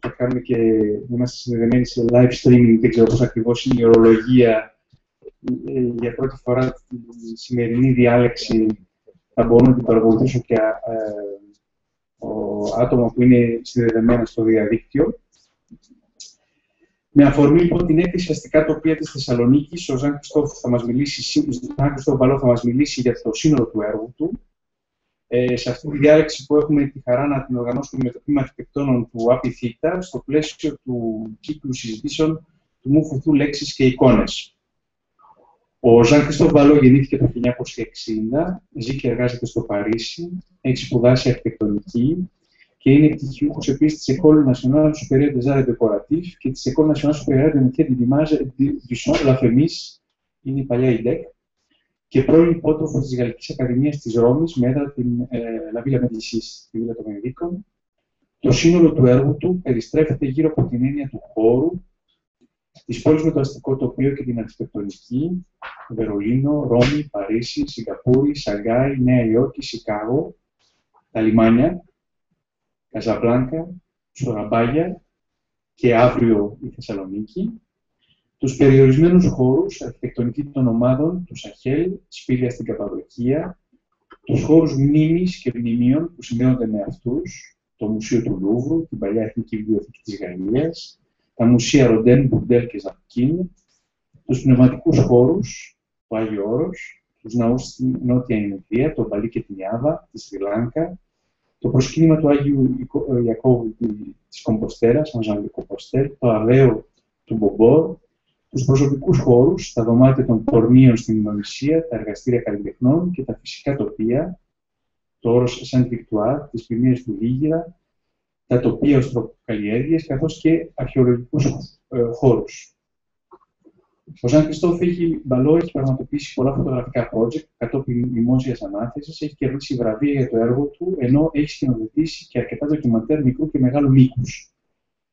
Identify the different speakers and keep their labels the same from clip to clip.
Speaker 1: θα κάνουμε και είμαστε συνδεδεμένοι σε live streaming, δεν ξέρω πώς ακριβώς είναι η ορολογία ε, για πρώτη φορά τη σημερινή διάλεξη θα μπορούν να την παρακολουθήσουν και ε, ο άτομα που είναι συνδεδεμένα στο διαδίκτυο. Με αφορμή λοιπόν την έκθεση αστικά τοπία της Θεσσαλονίκης, ο Ζαν Κριστόφ θα μας μιλήσει, Μπαλό θα μας μιλήσει για το σύνολο του έργου του. Ε, σε αυτή τη διάλεξη που έχουμε τη χαρά να την οργανώσουμε με το τμήμα αρχιτεκτόνων του ΑΠΙΘΙΤΑ, στο πλαίσιο του κύκλου συζητήσεων του Μου Φουθού Λέξει και Εικόνες. Ο Ζαν Κριστόφ Μπαλό γεννήθηκε το 1960, ζει και εργάζεται στο Παρίσι, έχει σπουδάσει αρχιτεκτονική και είναι πτυχιούχο επίσης της École Nationale Supérieure des Arts Décoratifs και της École Nationale Supérieure de Métiers de l'Image du Son, La Femis, είναι η παλιά ΙΔΕΚ, και πρώην υπότροφος της Γαλλικής Ακαδημίας της Ρώμης με έδρα την ε, La Villa Medicis, τη Βίλα των Βενεδίκων. Το σύνολο του έργου του περιστρέφεται γύρω από την έννοια του χώρου, της πόλης με το αστικό τοπίο και την αρχιτεκτονική, Βερολίνο, Ρώμη, Παρίσι, Σιγκαπούρη, Σαγκάη, Νέα Υόρκη, Σικάγο, τα λιμάνια, Καζαμπλάνκα, Σοραμπάγια και αύριο η Θεσσαλονίκη, τους περιορισμένους χώρους αρχιτεκτονική των ομάδων του Σαχέλ, σπήλια στην Καπαδοκία, τους χώρους μνήμης και μνημείων που συνδέονται με αυτούς, το Μουσείο του Λούβρου, την παλιά Εθνική Βιβλιοθήκη της Γαλλίας, τα Μουσεία Ροντέν, Μπουντέλ και Ζαπκίν, τους πνευματικούς χώρους, το Άγιο Όρος, τους ναούς στην Νότια Ινδία, το Μπαλί και την Ιάβα, τη Σρι Λάνκα, το προσκύνημα του Άγιου Ιακώβου της Κομποστέρας, Σαν Κομποστέρ, το Αβαίο του Μπομπόρ, τους προσωπικούς χώρους, τα δωμάτια των πορνίων στην Ινδονησία, τα εργαστήρια καλλιτεχνών και τα φυσικά τοπία, το όρος Saint Victoire, τις ποινίε του Λίγυρα, τα τοπία ω τροποκαλλιέργειε, καθώς και αρχαιολογικούς ε, χώρους. Ο Ζαν Κριστόφ έχει, Μπαλό έχει πραγματοποιήσει πολλά φωτογραφικά project κατόπιν δημόσια ανάθεσης, έχει κερδίσει βραβεία για το έργο του, ενώ έχει σκηνοθετήσει και αρκετά ντοκιμαντέρ μικρού και μεγάλου μήκους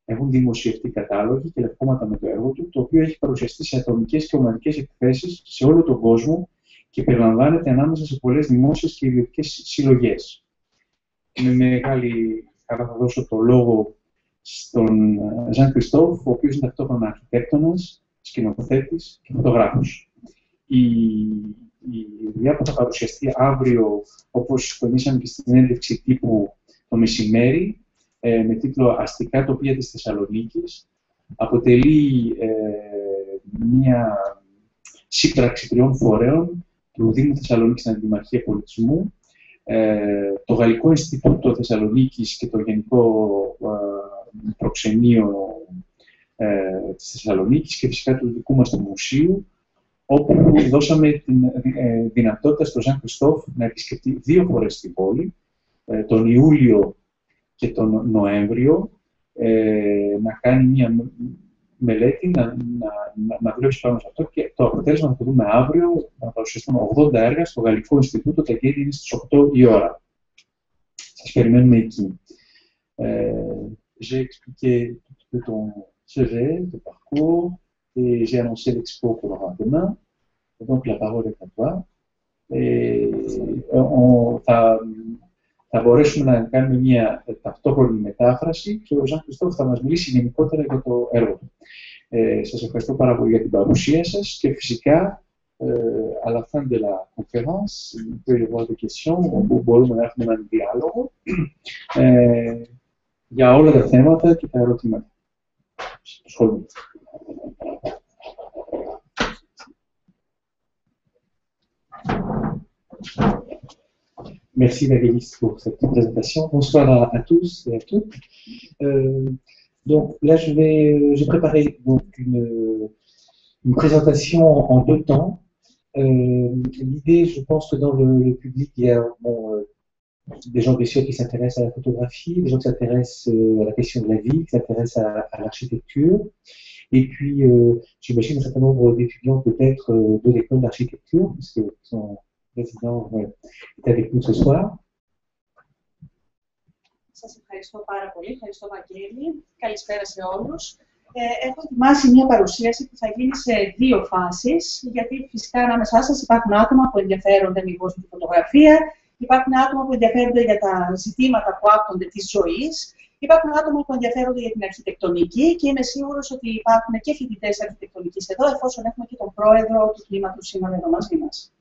Speaker 1: έχουν δημοσιευτεί κατάλογοι και λευκόματα με το έργο του, το οποίο έχει παρουσιαστεί σε ατομικές και ομαδικές εκθέσεις σε όλο τον κόσμο και περιλαμβάνεται ανάμεσα σε πολλές δημόσιες και ιδιωτικές συλλογές. Με μεγάλη χαρά θα δώσω το λόγο στον Ζαν Κριστόφ, ο οποίος είναι ταυτόχρονα αρχιτέκτονας, σκηνοθέτης και φωτογράφος. Η, η δουλειά που θα παρουσιαστεί αύριο, όπως τονίσαμε και στην έντευξη τύπου το μεσημέρι, ε, με τίτλο «Αστικά τοπία της Θεσσαλονίκης». Αποτελεί ε, μια σύμπραξη τριών φορέων του Δήμου Θεσσαλονίκης στην Αντιμαρχία Πολιτισμού, ε, το Γαλλικό Ινστιτούτο Θεσσαλονίκης και το Γενικό ε, Προξενείο ε, της Θεσσαλονίκης και φυσικά του δικού μας του Μουσείου, όπου δώσαμε την ε, δυνατότητα στον Ζαν Κριστόφ να επισκεφτεί δύο φορές την πόλη, τον Ιούλιο και τον Νοέμβριο ε, να κάνει μια μελέτη, να, να, να, να δουλέψει πάνω σε αυτό και το αποτέλεσμα θα το δούμε αύριο, να παρουσιαστούμε 80 έργα στο Γαλλικό Ινστιτούτο, τα γέννη είναι στις 8 η ώρα. Σας περιμένουμε εκεί. Euh, j'ai expliqué tout ton sujet, ton parcours, et j'ai annoncé l'expo pour demain. Donc la parole est à toi. Et on, θα θα μπορέσουμε να κάνουμε μια ταυτόχρονη μετάφραση και ο Ζαν Χριστόφ θα μας μιλήσει γενικότερα για το έργο του. Ε, σας ευχαριστώ πάρα πολύ για την παρουσία σας και φυσικά euh, à la fin de la conférence, il peut y avoir des questions, όπου μπορούμε να έχουμε έναν διάλογο ε, για όλα τα θέματα και τα ερωτήματα. Σχόλια.
Speaker 2: Merci Valérie pour cette présentation. Bonsoir à, tous et à toutes. Euh, donc là, je vais, j'ai préparé donc une, présentation en, deux temps. Euh, l'idée, je pense que dans le, public, il y a bon, euh, des gens bien sûr qui s'intéressent à la photographie, des gens qui s'intéressent à la question de la vie, qui s'intéressent à, l'architecture. Et puis, j'imagine un certain nombre d'étudiants peut-être de l'école d'architecture, puisque sont président est avec nous ce soir.
Speaker 3: Σας ευχαριστώ πάρα πολύ. Ευχαριστώ, Βαγγέλη. Καλησπέρα σε όλους. Ε, έχω ετοιμάσει μια παρουσίαση που θα γίνει σε δύο φάσεις, γιατί φυσικά ανάμεσά σας υπάρχουν άτομα που ενδιαφέρονται λίγο για τη φωτογραφία, υπάρχουν άτομα που ενδιαφέρονται για τα ζητήματα που άπτονται της ζωής Υπάρχουν άτομα που ενδιαφέρονται για την αρχιτεκτονική και είμαι σίγουρος ότι υπάρχουν και φοιτητές αρχιτεκτονικής εδώ, εφόσον έχουμε και τον πρόεδρο του τμήματο σήμερα εδώ μαζί μας.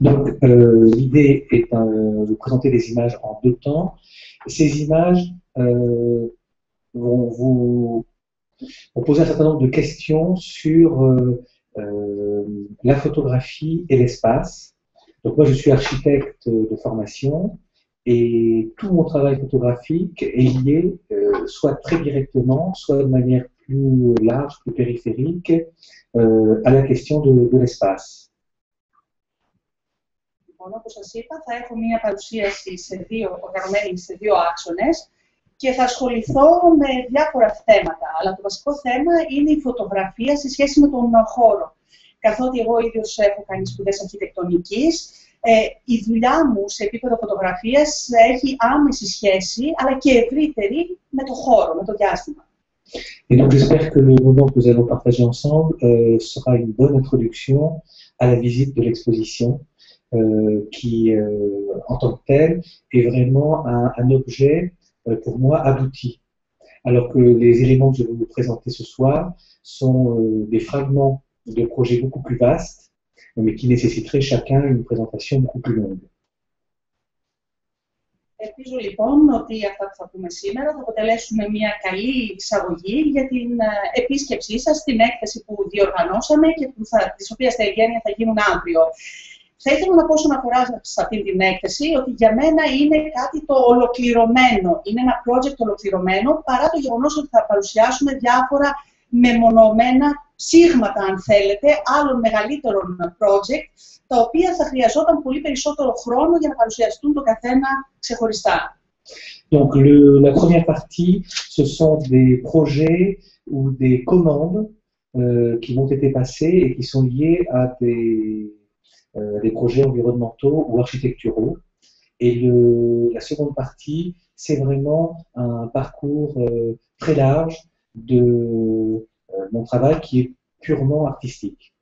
Speaker 2: Donc, euh, l'idée est euh, de présenter des images en deux temps. Ces images euh, vont vous poser un certain nombre de questions sur la photographie et l'espace. Donc, moi, je suis architecte de formation et tout mon travail photographique est lié soit très directement, soit de manière plus large, plus périphérique, à la question de l'espace.
Speaker 3: Λοιπόν, όπως σας είπα, θα έχω μία παρουσίαση σε δύο, οργανωμένη σε δύο άξονες και θα ασχοληθώ με διάφορα θέματα. Αλλά το βασικό θέμα είναι η φωτογραφία σε σχέση με τον χώρο. Καθότι εγώ ίδιος έχω κάνει σπουδές αρχιτεκτονικής, ε, η δουλειά μου σε επίπεδο φωτογραφίας έχει άμεση σχέση, αλλά και ευρύτερη με το χώρο, με το διάστημα.
Speaker 2: Et donc j'espère que le moment que nous allons partager ensemble euh, sera une bonne introduction à la visite de l'exposition euh, qui, euh, en tant que telle, est vraiment un, un objet euh, pour moi abouti. Alors que les éléments que je vais vous présenter ce soir sont euh, des fragments de projets beaucoup plus vastes mais qui nécessiterait chacun une présentation beaucoup plus longue.
Speaker 3: Ελπίζω λοιπόν ότι αυτά που θα πούμε σήμερα θα αποτελέσουν μια καλή εισαγωγή για την επίσκεψή σας στην έκθεση που διοργανώσαμε και που θα, της οποίας τα εγγένεια θα γίνουν αύριο. Θα ήθελα να πω όσον αφορά σε αυτή την έκθεση ότι για μένα είναι κάτι το ολοκληρωμένο. Είναι ένα project ολοκληρωμένο παρά το γεγονός ότι θα παρουσιάσουμε διάφορα μεμονωμένα ψήγματα, αν θέλετε, άλλων μεγαλύτερων project, τα οποία θα χρειαζόταν πολύ περισσότερο χρόνο για να παρουσιαστούν το καθένα ξεχωριστά.
Speaker 2: Donc, le, la première partie, ce sont des projets ou des commandes euh, qui vont été passées et qui sont liées à des, euh, des projets environnementaux ou architecturaux. Et le, la seconde partie, c'est vraiment un parcours euh, très large de euh, mon travail qui est purement artistique.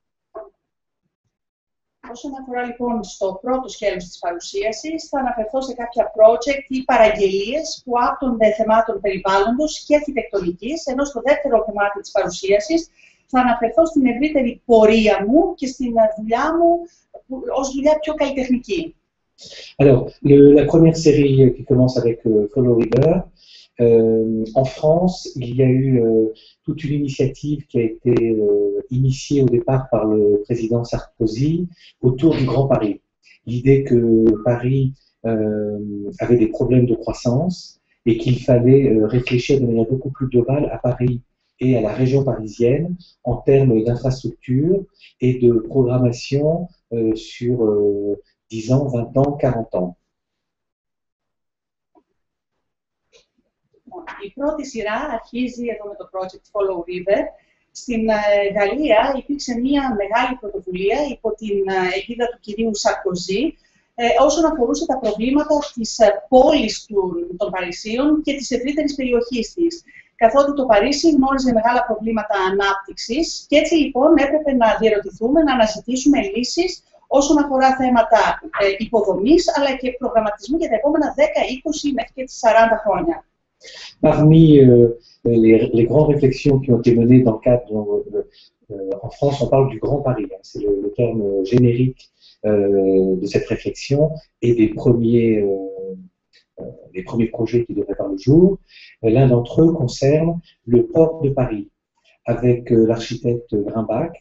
Speaker 3: Όσον αφορά λοιπόν στο πρώτο σκέλος της παρουσίασης, θα αναφερθώ σε κάποια project ή παραγγελίες που άπτονται θεμάτων περιβάλλοντος και αρχιτεκτονικής, ενώ στο δεύτερο κομμάτι της παρουσίασης θα αναφερθώ στην ευρύτερη πορεία μου και στην δουλειά μου ως δουλειά πιο καλλιτεχνική.
Speaker 2: Alors, le, la première série qui commence avec euh, Follow River, Euh, en France, il y a eu euh, toute une initiative qui a été euh, initiée au départ par le président Sarkozy autour du Grand Paris. L'idée que Paris avait des problèmes de croissance et qu'il fallait réfléchir de manière beaucoup plus globale à Paris et à la région parisienne en termes d'infrastructure et de programmation sur 10 ans, 20 ans, 40 ans.
Speaker 3: Η πρώτη σειρά αρχίζει εδώ με το project Follow River. Στην ε, Γαλλία υπήρξε μια μεγάλη πρωτοβουλία υπό την ε, αιγίδα του κυρίου Σαρκοζή ε, όσον αφορούσε τα προβλήματα της πόλης του, των Παρισίων και της ευρύτερης περιοχής της. Καθότι το Παρίσι γνώριζε μεγάλα προβλήματα ανάπτυξης και έτσι λοιπόν έπρεπε να διαρωτηθούμε, να αναζητήσουμε λύσεις όσον αφορά θέματα υποδομής αλλά και προγραμματισμού για τα επόμενα 10, 20 μέχρι και 40 χρόνια.
Speaker 2: Parmi euh, les, les, grandes réflexions qui ont été menées dans le cadre, euh, en France, on parle du Grand Paris, hein, c'est le, le, terme générique euh, de cette réflexion et des premiers, les premiers projets qui devraient voir le jour. L'un d'entre eux concerne le port de Paris, avec l'architecte Grimbach,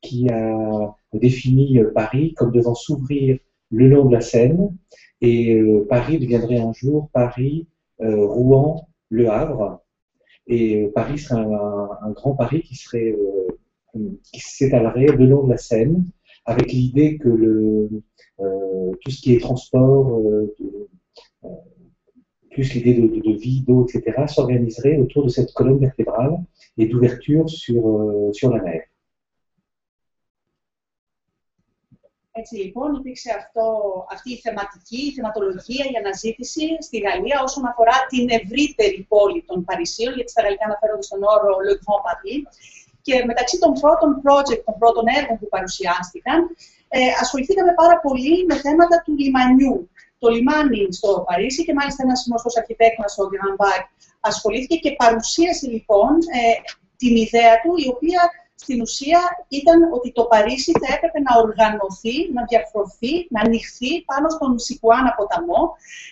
Speaker 2: qui a défini Paris comme devant s'ouvrir le long de la Seine, et Paris deviendrait un jour Paris euh, Rouen, Le Havre. Et euh, Paris serait un, grand Paris qui serait euh, s'étalerait le long de la Seine, avec l'idée que tout ce qui est transport, plus l'idée de, de, de, vie, d'eau, etc., s'organiserait autour de cette colonne vertébrale et d'ouverture sur, sur la mer.
Speaker 3: Έτσι λοιπόν υπήρξε αυτό, αυτή η θεματική, η θεματολογία, η αναζήτηση στη Γαλλία όσον αφορά την ευρύτερη πόλη των Παρισίων, γιατί στα γαλλικά αναφέρονται στον όρο Le Grand Paris. Και μεταξύ των πρώτων project, των πρώτων έργων που παρουσιάστηκαν, ε, ασχοληθήκαμε πάρα πολύ με θέματα του λιμανιού. Το λιμάνι στο Παρίσι και μάλιστα ένας γνωστός αρχιτέκτονας, ο Γκρανμπάκ, ασχολήθηκε και παρουσίασε λοιπόν ε, την ιδέα του, η οποία στην ουσία ήταν ότι το Παρίσι θα έπρεπε να οργανωθεί, να διαρθρωθεί, να ανοιχθεί πάνω στον Σικουάνα ποταμό,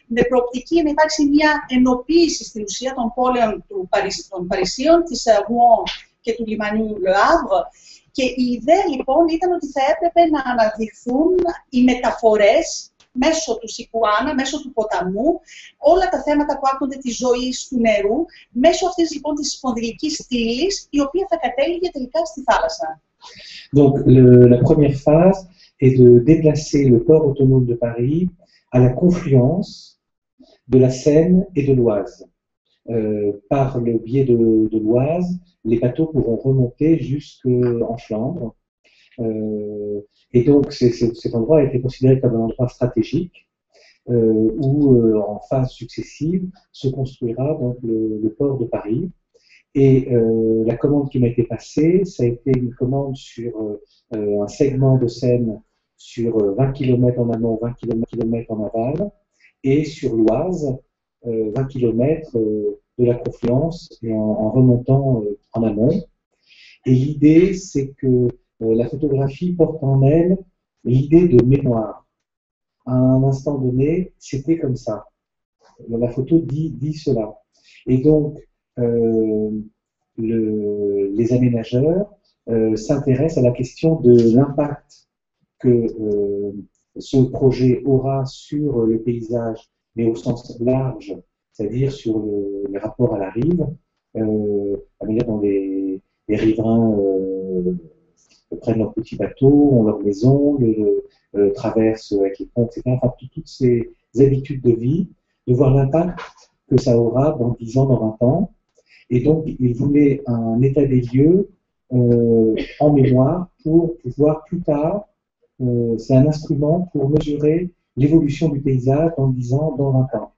Speaker 3: με προοπτική να υπάρξει μια ενοποίηση στην ουσία των πόλεων του Παρισ... των Παρισίων, της Rouen και του λιμανιού Le Havre. Και η ιδέα λοιπόν ήταν ότι θα έπρεπε να αναδειχθούν οι μεταφορές μέσω του Σικουάνα, μέσω του ποταμού, όλα τα θέματα που άπτονται τη ζωή του νερού, μέσω αυτή λοιπόν τη σπονδυλική στήλη, η οποία θα κατέληγε τελικά στη θάλασσα.
Speaker 2: Donc, le, la première phase est de déplacer le port autonome de Paris à la confluence de la Seine et de l'Oise. Euh, par le biais de, de l'Oise, les bateaux pourront remonter jusqu'en Flandre. Euh, Et donc, cet endroit a été considéré comme un endroit stratégique euh, où, euh, en phase successive, se construira le, port de Paris. Et la commande qui m'a été passée, ça a été une commande sur un segment de Seine sur 20 km en amont, 20 km en aval, et sur l'Oise, 20 km de la confluence et en, remontant en amont. Et l'idée, c'est que la photographie porte en elle l'idée de mémoire. À un instant donné, c'était comme ça. La photo dit, cela. Et donc, euh, les aménageurs euh, s'intéressent à la question de l'impact que ce projet aura sur le paysage, mais au sens large, c'est-à-dire sur les rapports à la rive, euh, dans les, les riverains prennent leur petit bateau, ont leur maison, le, le, traversent avec les ponts, etc. Enfin, toutes ces habitudes de vie, de voir l'impact que ça aura dans 10 ans, dans 20 ans. Et donc, ils voulaient un état des lieux euh, en mémoire pour pouvoir plus tard, euh, c'est un instrument pour mesurer l'évolution du paysage dans 10 ans, dans 20 ans.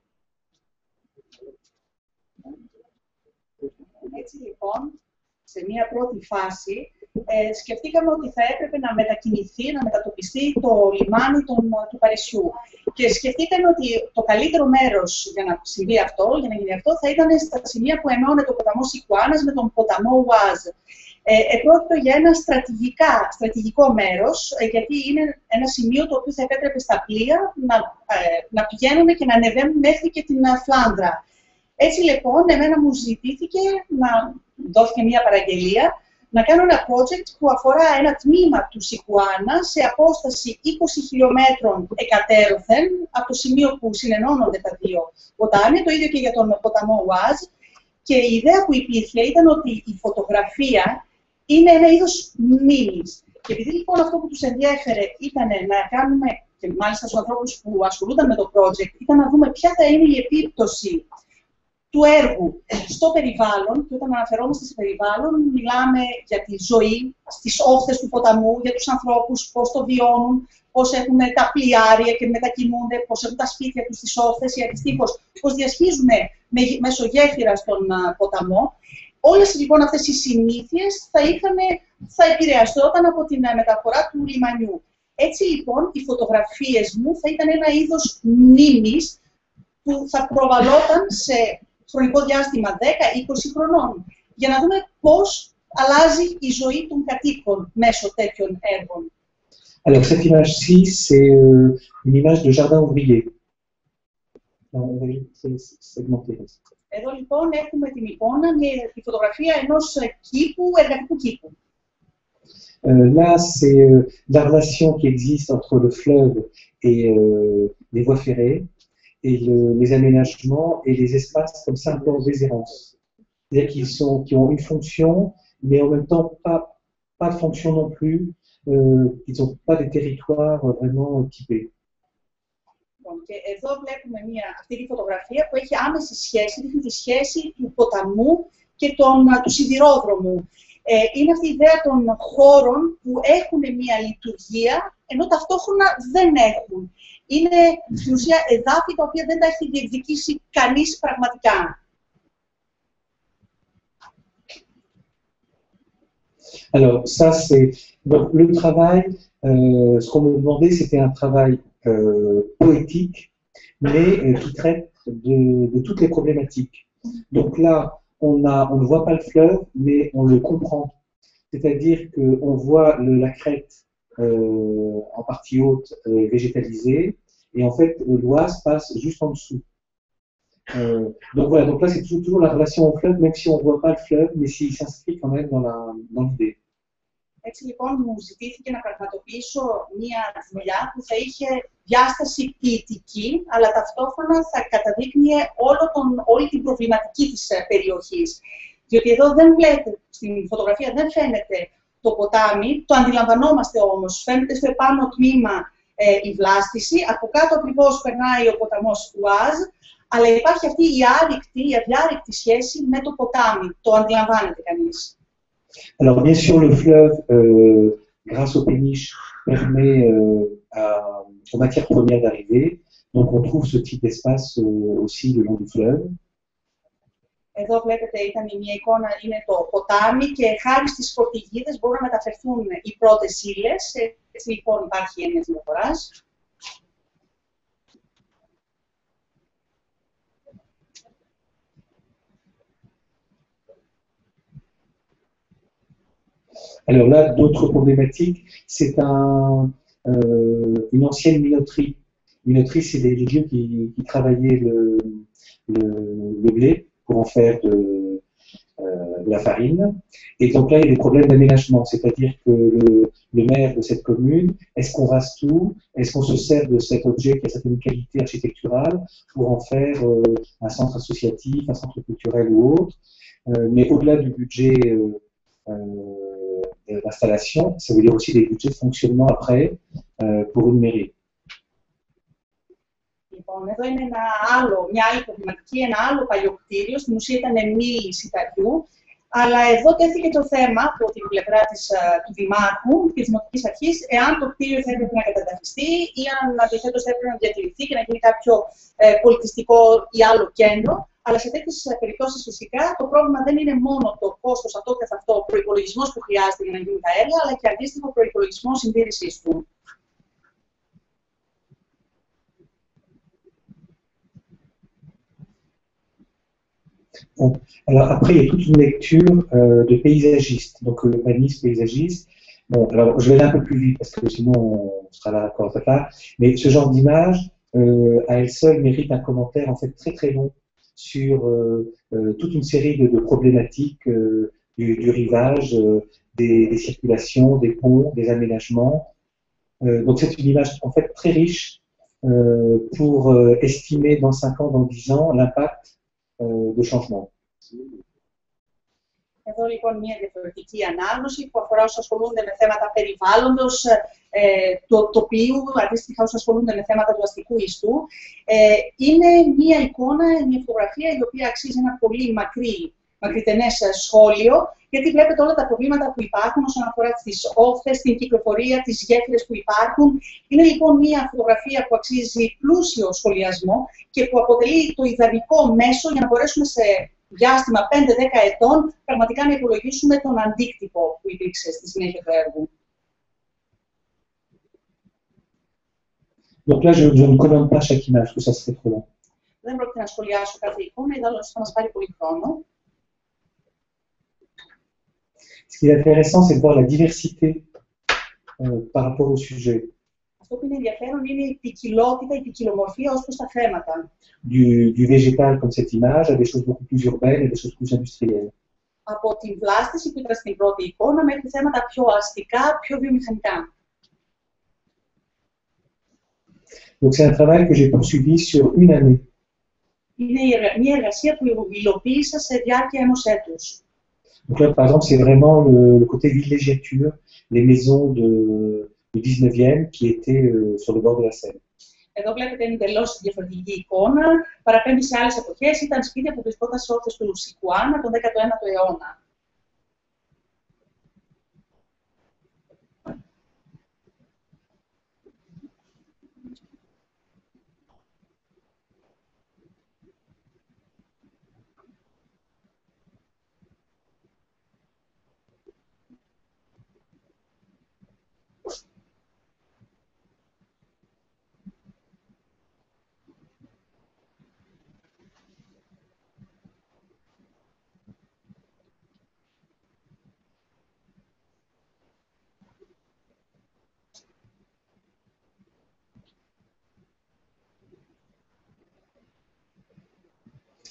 Speaker 3: σε μία πρώτη φάση Ε, σκεφτήκαμε ότι θα έπρεπε να μετακινηθεί, να μετατοπιστεί το λιμάνι των, του Παρισιού. Και σκεφτήκαμε ότι το καλύτερο μέρος για να συμβεί αυτό, για να γίνει αυτό, θα ήταν στα σημεία που ενώνεται ο ποταμός Σικουάνας με τον ποταμό Ουάζ. Ε, επρόκειτο για ένα στρατηγικά, στρατηγικό μέρος, ε, γιατί είναι ένα σημείο το οποίο θα επέτρεπε στα πλοία να, ε, να πηγαίνουν και να ανεβαίνουν μέχρι και την Φλάνδρα. Έτσι λοιπόν, εμένα μου ζητήθηκε να δόθηκε μια παραγγελία να κάνω ένα project που αφορά ένα τμήμα του Σικουάνα σε απόσταση 20 χιλιόμετρων εκατέρωθεν από το σημείο που συνενώνονται τα δύο ποτάμια, το ίδιο και για τον ποταμό Ουάζ. Και η ιδέα που υπήρχε ήταν ότι η φωτογραφία είναι ένα είδος μήνυ. Και επειδή λοιπόν αυτό που τους ενδιέφερε ήταν να κάνουμε, και μάλιστα στους ανθρώπους που ασχολούνταν με το project, ήταν να δούμε ποια θα είναι η επίπτωση του έργου στο περιβάλλον, και όταν αναφερόμαστε σε περιβάλλον, μιλάμε για τη ζωή στις όχθες του ποταμού, για τους ανθρώπους, πώς το βιώνουν, πώς έχουν τα πλοιάρια και μετακινούνται, πώς έχουν τα σπίτια τους στις όχθες, ή αντιστοίχως πώς διασχίζουν μέσω γέφυρα στον ποταμό. Όλες λοιπόν αυτές οι συνήθειες θα, είχαν, θα επηρεαστόταν από την μεταφορά του λιμανιού. Έτσι λοιπόν οι φωτογραφίες μου θα ήταν ένα είδος μνήμης που θα προβαλόταν σε χρονικό διάστημα 10-20 χρονών, για να δούμε πώς αλλάζει η ζωή των κατοίκων μέσω τέτοιων έργων.
Speaker 2: Alors, cette image-ci, c'est euh, une image de jardin ouvrier.
Speaker 3: Εδώ λοιπόν έχουμε την εικόνα, τη φωτογραφία ενός κήπου, εργατικού κήπου.
Speaker 2: Euh, là, c'est euh, la relation qui existe entre le fleuve et euh, les voies ferrées. et le, les aménagements et les espaces comme ça un peu en déshérence. C'est-à-dire qu'ils sont, qui ont une fonction, mais en même temps pas, pas de fonction non plus. Euh, ils n'ont pas des territoires vraiment typés.
Speaker 3: Και εδώ βλέπουμε μια, αυτή τη φωτογραφία που έχει άμεση σχέση, δείχνει τη σχέση του ποταμού και τον, του σιδηρόδρομου. Ε, είναι αυτή η ιδέα των χώρων που έχουν μια λειτουργία, ενώ ταυτόχρονα δεν έχουν είναι στην ουσία εδάφη τα οποία δεν τα έχει διεκδικήσει κανείς πραγματικά.
Speaker 2: Alors, ça, c'est. Donc, le travail, euh, ce qu'on me demandait, c'était un travail euh, poétique mais euh, qui traite de, de, toutes les problématiques. Donc là, on, a, on ne voit pas le fleuve, mais on le comprend. C'est-à-dire qu'on voit le, la crête euh, en partie haute euh, végétalisée, et en fait, l'Oise passe juste en dessous. Euh, donc voilà, donc là c'est toujours, toujours, la relation au fleuve, même si on ne voit pas le fleuve, mais s'il s'inscrit quand même dans l'idée.
Speaker 3: Έτσι λοιπόν μου ζητήθηκε να πραγματοποιήσω μια δουλειά που θα είχε διάσταση ποιητική, αλλά ταυτόχρονα θα καταδείκνυε όλο τον, όλη την προβληματική της ε, περιοχής. Διότι εδώ δεν βλέπετε, στην φωτογραφία δεν φαίνεται το ποτάμι, το αντιλαμβανόμαστε όμως, φαίνεται στο επάνω τμήμα ε, η βλάστηση, από κάτω ακριβώς περνάει ο ποταμός Ουάζ, αλλά υπάρχει αυτή η άρρηκτη, η αδιάρρηκτη σχέση με το ποτάμι, το αντιλαμβάνεται κανείς.
Speaker 2: Alors, bien sûr, le fleuve, euh, grâce aux péniches, permet euh, à, aux matières premières d'arriver. Donc, on trouve ce type d'espace euh, aussi le long du fleuve.
Speaker 3: Εδώ βλέπετε ήταν μια εικόνα, είναι το ποτάμι και χάρη στις φορτηγίδες μπορούν να μεταφερθούν οι πρώτες ύλες. Έτσι λοιπόν υπάρχει έννοια μεταφοράς.
Speaker 2: Alors là, d'autres problématiques, c'est un, euh, une ancienne minoterie. Minoterie, c'est des lieux qui, qui travaillaient le, le, le, blé pour en faire de, euh, de, la farine. Et donc là, il y a des problèmes d'aménagement, c'est-à-dire que le, maire de cette commune, est-ce qu'on rase tout? Est-ce qu'on se sert de cet objet qui a certaines qualités architecturales pour en faire euh, un centre associatif, un centre culturel ou autre? Euh, Mais au-delà du budget d'installation, ça veut dire aussi des budgets de fonctionnement après pour une mairie.
Speaker 3: Λοιπόν, εδώ είναι ένα άλλο, μια άλλη προβληματική, ένα άλλο παλιό κτίριο, στην ουσία ήταν μη σιταριού, αλλά εδώ τέθηκε το θέμα από την πλευρά της, του Δημάρχου και της Δημοτικής Αρχής, εάν το κτίριο θα έπρεπε να καταδαφιστεί ή αν αντιθέτως θα έπρεπε να διατηρηθεί και να γίνει κάποιο ε, πολιτιστικό ή άλλο κέντρο. Αλλά σε τέτοιες περιπτώσεις φυσικά το πρόβλημα δεν είναι μόνο το κόστος αυτό καθ' αυτό, ο προπολογισμό που χρειάζεται για να γίνουν τα έργα, αλλά και αντίστοιχο προπολογισμό συντήρησής του.
Speaker 2: Bon. Alors après, il y a toute une lecture euh, de paysagistes, donc urbanistes, paysagistes. Bon, alors je vais aller un peu plus vite parce que sinon on sera là encore là. Mais ce genre d'image, euh, à elle seule, mérite un commentaire en fait très très long sur euh, euh, toute une série de, problématiques euh, du, rivage, des, des, circulations, des ponts, des aménagements. donc c'est une image en fait très riche pour estimer dans 5 ans, dans 10 ans, l'impact de changement.
Speaker 3: Εδώ λοιπόν μια διαφορετική ανάγνωση που αφορά όσους ασχολούνται με θέματα περιβάλλοντος, ε, του τοπίου, αντίστοιχα όσους ασχολούνται με θέματα του αστικού ιστού. Ε, είναι μια εικόνα, μια φωτογραφία η οποία αξίζει ένα πολύ μακρύ, μακριτενές σχόλιο, γιατί βλέπετε όλα τα προβλήματα που υπάρχουν όσον αφορά τις όφθες, την κυκλοφορία, τις γέφυρες που υπάρχουν. Είναι λοιπόν μια φωτογραφία που αξίζει πλούσιο σχολιασμό και που αποτελεί το ιδανικό μέσο για να μπορέσουμε σε διάστημα 5-10 ετών πραγματικά να υπολογίσουμε τον αντίκτυπο που υπήρξε στη συνέχεια του έργου.
Speaker 2: Donc là, je, je ne commente pas chaque image, que ça serait trop long.
Speaker 3: Δεν πρόκειται να σχολιάσω κάθε εικόνα, ιδάλλως θα μας πάρει πολύ χρόνο.
Speaker 2: Ce qui est intéressant, c'est de voir la diversité euh, par rapport au sujet.
Speaker 3: Αυτό που είναι ενδιαφέρον είναι η ποικιλότητα, η ποικιλομορφία ως προς τα θέματα.
Speaker 2: Du, du végétal, comme cette image, à des choses beaucoup plus urbaines et des choses plus industrielles.
Speaker 3: Από την βλάστηση που ήταν στην πρώτη εικόνα μέχρι θέματα πιο αστικά, πιο βιομηχανικά.
Speaker 2: Donc c'est un travail que j'ai poursuivi sur une année.
Speaker 3: Είναι μια εργασία που υλοποίησα σε διάρκεια ενός έτους.
Speaker 2: Donc là, par exemple, c'est vraiment le, le côté villégiature, les maisons de, du 19e qui était euh, sur le bord de la Seine.
Speaker 3: Εδώ βλέπετε είναι εντελώ διαφορετική εικόνα. Παραπέμπει σε άλλε εποχέ. Ήταν σπίτια που βρισκόταν σε όχθε του Σικουάνα τον 19ο αιώνα.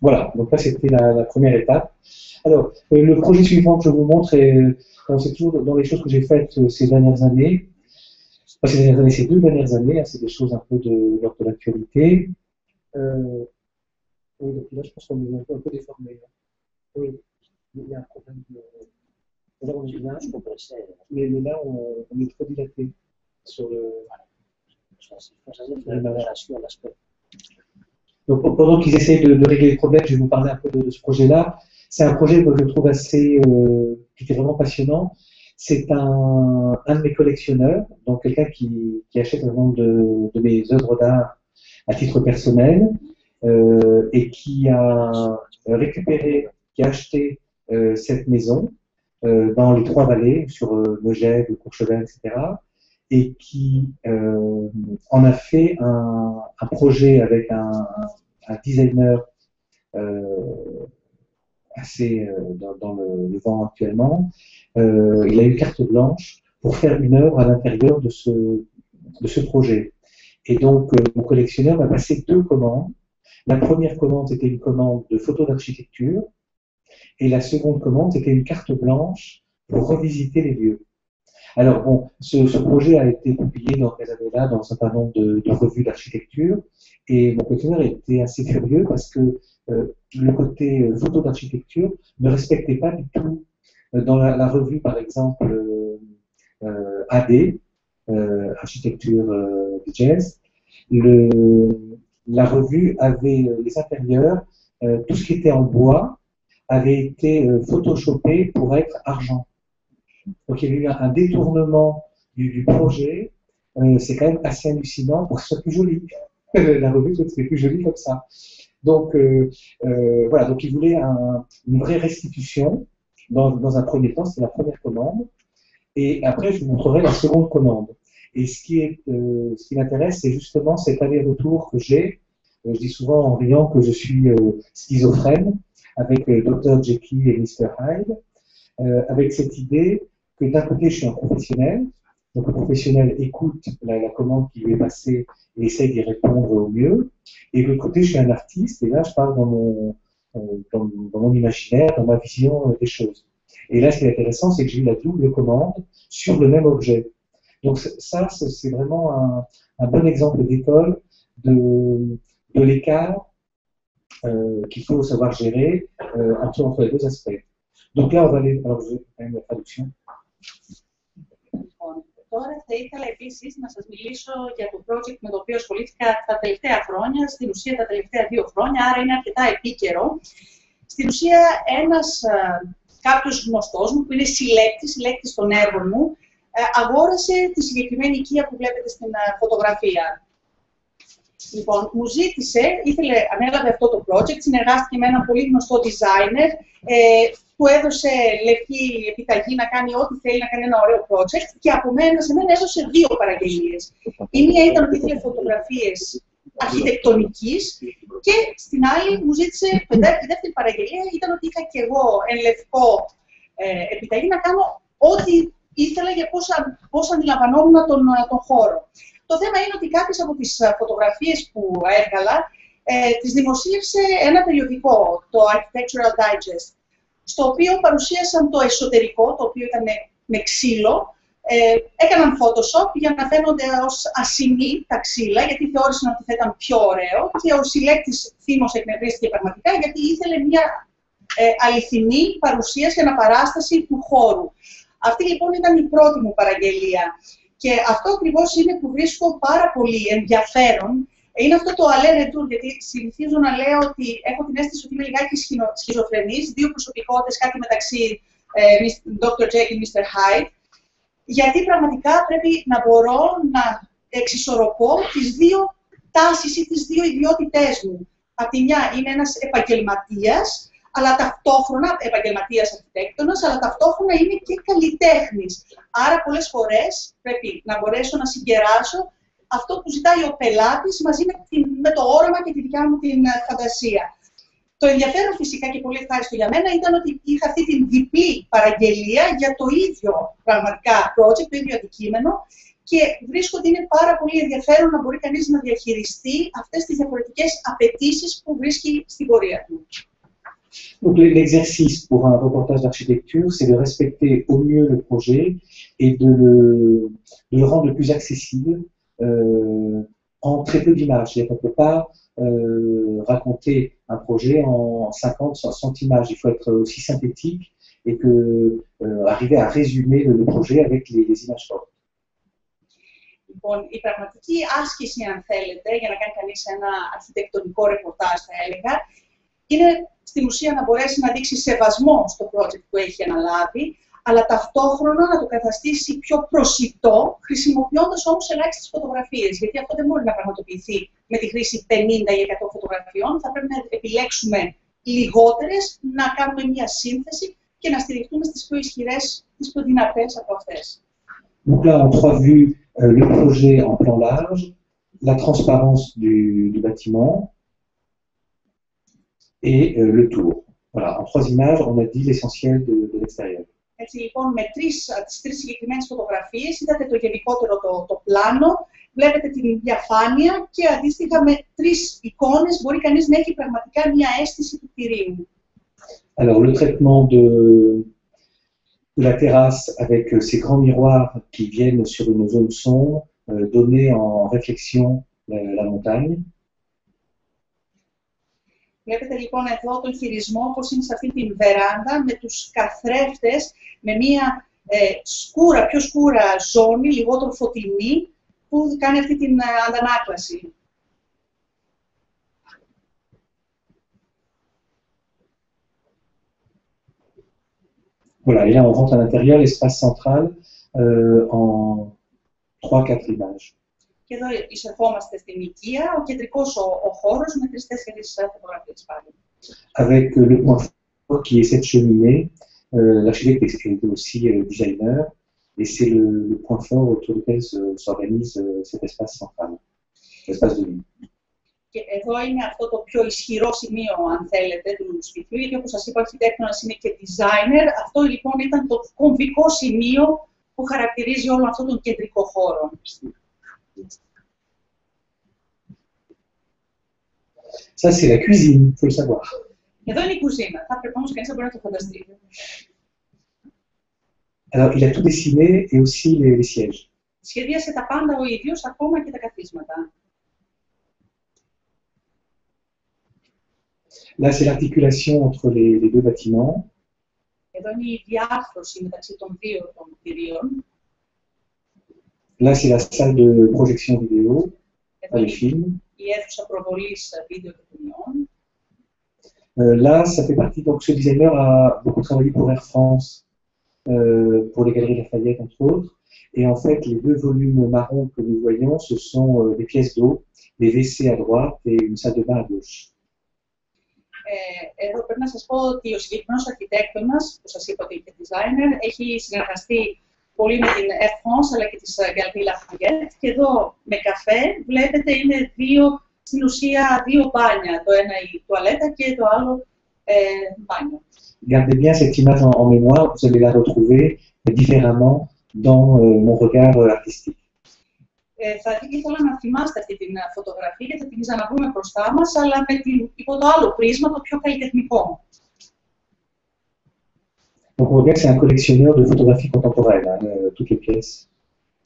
Speaker 2: Voilà, donc là c'était la, la, première étape. Alors, euh, le projet suivant que je vous montre, c'est toujours dans les choses que j'ai faites euh, ces dernières années. Pas ces dernières années, ces deux dernières années, hein, c'est des choses un peu de l'ordre de l'actualité. Euh, oui, là je pense qu'on est un peu, déformé. Hein. Oui, il y a un problème de. Là, on est bien, mais, mais là on, on, est trop dilaté sur le. Donc, pendant qu'ils essayent de, régler les problèmes, je vais vous parler un peu de, de ce projet-là. C'est un projet que je trouve assez, euh, qui était vraiment passionnant. C'est un, un de mes collectionneurs, donc quelqu'un qui, qui, achète un nombre de, de mes œuvres d'art à titre personnel euh, et qui a récupéré, qui a acheté euh, cette maison euh, dans les trois vallées, sur euh, Megève, Courchevel, etc et qui euh, en a fait un, projet avec un, designer euh, assez euh, dans, le, vent actuellement. Il a eu carte blanche pour faire une œuvre à l'intérieur de ce, de ce projet. Et donc, mon collectionneur m'a passé deux commandes. La première commande était une commande de photos d'architecture et la seconde commande était une carte blanche pour revisiter les lieux. Alors bon, ce, projet a été publié dans ces années-là dans un certain nombre de, revues d'architecture et mon collectionneur était assez curieux parce que euh, le côté euh, photo d'architecture ne respectait pas du tout euh, dans la, revue par exemple AD, architecture de jazz, la revue avait les intérieurs, tout ce qui était en bois avait été photoshopé pour être argent. Donc il y a eu un, détournement du, projet. Euh, c'est quand même assez hallucinant pour que ce soit plus joli. la revue serait plus jolie comme ça. Donc euh, euh, voilà, donc il voulait un, une vraie restitution. Dans, un premier temps, c'est la première commande. Et après, je vous montrerai la seconde commande. Et ce qui m'intéresse, c'est justement cet aller-retour que j'ai. Je dis souvent en riant que je suis schizophrène avec Dr Jekyll et Mr Hyde, avec cette idée que d'un côté, je suis un professionnel, donc le professionnel écoute la, commande qui lui est passée et essaie d'y répondre au mieux. Et de l'autre côté, je suis un artiste et là, je parle dans mon, euh, dans, mon imaginaire, dans ma vision euh, des choses. Et là, ce qui est intéressant, c'est que j'ai eu la double commande sur le même objet. Donc ça, c'est vraiment un, un, bon exemple d'école de, de l'écart euh, qu'il faut savoir gérer euh, entre les deux aspects. Donc là, on va aller. Alors, je vais quand même la traduction.
Speaker 3: Τώρα θα ήθελα επίσης να σας μιλήσω για το project με το οποίο ασχολήθηκα τα τελευταία χρόνια, στην ουσία τα τελευταία δύο χρόνια, άρα είναι αρκετά επίκαιρο. Στην ουσία ένας κάποιος γνωστός μου, που είναι συλλέκτη, συλλέκτη των έργων μου, αγόρασε τη συγκεκριμένη οικία που βλέπετε στην φωτογραφία. Λοιπόν, μου ζήτησε, ήθελε, ανέλαβε αυτό το project, συνεργάστηκε με έναν πολύ γνωστό designer, ε, που έδωσε λευκή επιταγή να κάνει ό,τι θέλει, να κάνει ένα ωραίο project και από μένα, σε μένα έδωσε δύο παραγγελίες. Η μία ήταν ότι ήθελε φωτογραφίες αρχιτεκτονικής και στην άλλη μου ζήτησε, η δεύτερη παραγγελία ήταν ότι είχα και εγώ εν λευκό ε, επιταγή να κάνω ό,τι ήθελα για πώς, πώς αντιλαμβανόμουν τον, τον χώρο. Το θέμα είναι ότι κάποιες από τις φωτογραφίες που έβγαλα ε, τις δημοσίευσε ένα περιοδικό, το Architectural Digest στο οποίο παρουσίασαν το εσωτερικό, το οποίο ήταν με ξύλο, ε, έκαναν Photoshop για να φαίνονται ως ασημή τα ξύλα, γιατί θεώρησαν ότι θα ήταν πιο ωραίο και ο συλλέκτης θύμος εκνευρίστηκε πραγματικά, γιατί ήθελε μια ε, αληθινή παρουσίαση, αναπαράσταση του χώρου. Αυτή λοιπόν ήταν η πρώτη μου παραγγελία. Και αυτό ακριβώς είναι που βρίσκω πάρα πολύ ενδιαφέρον, είναι αυτό το αλέ ρετούρ, γιατί συνηθίζω να λέω ότι έχω την αίσθηση ότι είμαι λιγάκι σχιζοφρενής, δύο προσωπικότητες, κάτι μεταξύ ε, Dr. Jekyll και Mr. Hyde, γιατί πραγματικά πρέπει να μπορώ να εξισορροπώ τις δύο τάσεις ή τις δύο ιδιότητές μου. Απ' τη μια είμαι ένας επαγγελματίας, αλλά ταυτόχρονα, επαγγελματίας αρχιτέκτονας, αλλά ταυτόχρονα είναι και καλλιτέχνης. Άρα, πολλές φορές πρέπει να μπορέσω να συγκεράσω αυτό που ζητάει ο πελάτης μαζί με, με το όραμα και τη δικιά μου την ε, φαντασία. Το ενδιαφέρον φυσικά και πολύ ευχάριστο για μένα ήταν ότι είχα αυτή την διπλή παραγγελία για το ίδιο πραγματικά project, το ίδιο αντικείμενο και βρίσκω ότι είναι πάρα πολύ ενδιαφέρον να μπορεί κανείς να διαχειριστεί αυτές τις διαφορετικές απαιτήσεις που βρίσκει στην πορεία του.
Speaker 2: Donc l'exercice pour un reportage d'architecture, c'est de respecter au mieux le projet et de le, de le rendre le plus accessible euh, en très peu d'images. On ne peut pas euh, raconter un projet en 50, 60 images. Il faut être aussi synthétique et que, euh, arriver à résumer le, le projet avec les, les images fortes.
Speaker 3: Λοιπόν, η πραγματική άσκηση, αν θέλετε, για να κάνει κανεί ένα αρχιτεκτονικό ρεπορτάζ, θα έλεγα, είναι στην ουσία να μπορέσει να δείξει σεβασμό στο project που έχει αναλάβει, αλλά ταυτόχρονα να το καταστήσει πιο προσιτό, χρησιμοποιώντας όμως ελάχιστες φωτογραφίες. Γιατί αυτό δεν μπορεί να πραγματοποιηθεί με τη χρήση 50 ή 100 φωτογραφιών. Θα πρέπει να επιλέξουμε λιγότερες, να κάνουμε μια σύνθεση και να στηριχτούμε στις πιο ισχυρές, τις πιο δυνατές από αυτές.
Speaker 2: Donc là, en trois vues, euh, le projet en plan large, la transparence du, du bâtiment et euh, le tour. Voilà, en trois images, on a dit l'essentiel de, de l'extérieur.
Speaker 3: Έτσι λοιπόν, με τρεις, τις τρεις συγκεκριμένες φωτογραφίες, είδατε το γενικότερο το, το πλάνο, βλέπετε την διαφάνεια και αντίστοιχα με τρεις εικόνες μπορεί κανείς να έχει πραγματικά μια αίσθηση του κτηρίου.
Speaker 2: Alors, le traitement de, de la terrasse avec euh, ces grands miroirs qui viennent sur une zone sombre, euh, donner en réflexion la, la montagne.
Speaker 3: Βλέπετε λοιπόν εδώ τον χειρισμό πώς είναι σε αυτή την βεράντα με τους καθρέφτες, με μια ε, σκούρα, πιο σκούρα ζώνη, λιγότερο φωτεινή, που κάνει αυτή την ε, αντανάκλαση.
Speaker 2: Voilà, et là, on rentre à l'intérieur, l'espace central, euh, en 3-4 images.
Speaker 3: Και εδώ εισερχόμαστε στην οικία, ο κεντρικός ο, ο χώρος με τρεις-τέσσερις φωτογραφίες πάλι.
Speaker 2: Avec euh, le point fort qui est cette cheminée, euh, l'architecte est est aussi euh, designer, et c'est le, le point fort autour duquel se- s'organise euh, cet espace central, l'espace de vie.
Speaker 3: Και εδώ είναι αυτό το πιο ισχυρό σημείο, αν θέλετε, του σπιτιού, γιατί όπως σας είπα, ο αρχιτέκτονας είναι και designer. Αυτό λοιπόν ήταν το κομβικό σημείο που χαρακτηρίζει όλο αυτόν τον κεντρικό χώρο.
Speaker 2: Ça, c'est la cuisine, il faut le savoir.
Speaker 3: Εδώ είναι η κουζίνα. Θα πρέπει όμως κανείς να μπορεί να το φανταστεί.
Speaker 2: Alors, il a tout dessiné et aussi les, les sièges.
Speaker 3: Σχεδίασε τα πάντα ο ίδιος, ακόμα και τα καθίσματα.
Speaker 2: Là, c'est l'articulation entre les, les deux bâtiments.
Speaker 3: Εδώ είναι η διάρθρωση μεταξύ των δύο των κτηρίων.
Speaker 2: Là, c'est la salle de projection vidéo,
Speaker 3: Εδώ
Speaker 2: les
Speaker 3: είναι
Speaker 2: films.
Speaker 3: η αίθουσα προβολής βίντεο και ταινιών.
Speaker 2: Euh, là, ça fait partie. Donc, ce designer a beaucoup travaillé pour Air France, euh, pour les Galeries Lafayette, entre autres. Et en fait, les deux volumes marrons que nous voyons, ce sont euh, des pièces d'eau, des WC à droite et une salle de bain à gauche.
Speaker 3: Ε, εδώ πρέπει να σας πω ότι ο συγκεκριμένος αρχιτέκτονας, που σας είπα ότι είναι designer, έχει συνεργαστεί πολύ με την Air France αλλά και τις Galeries Lafayette και εδώ με καφέ βλέπετε είναι δύο, στην ουσία δύο μπάνια. Το ένα η τουαλέτα και το άλλο ε, μπάνιο.
Speaker 2: Gardez bien cette image en, en mémoire, vous allez la retrouver différemment dans euh, mon regard euh, artistique.
Speaker 3: Ε, θα ήθελα να θυμάστε αυτή την ε, φωτογραφία γιατί θα την ξαναβρούμε μπροστά μας, αλλά με την, υπό το άλλο πρίσμα, το πιο καλλιτεχνικό.
Speaker 2: Donc, on voit bien que c'est un collectionneur de photographies contemporaines, hein, euh, toutes les pièces.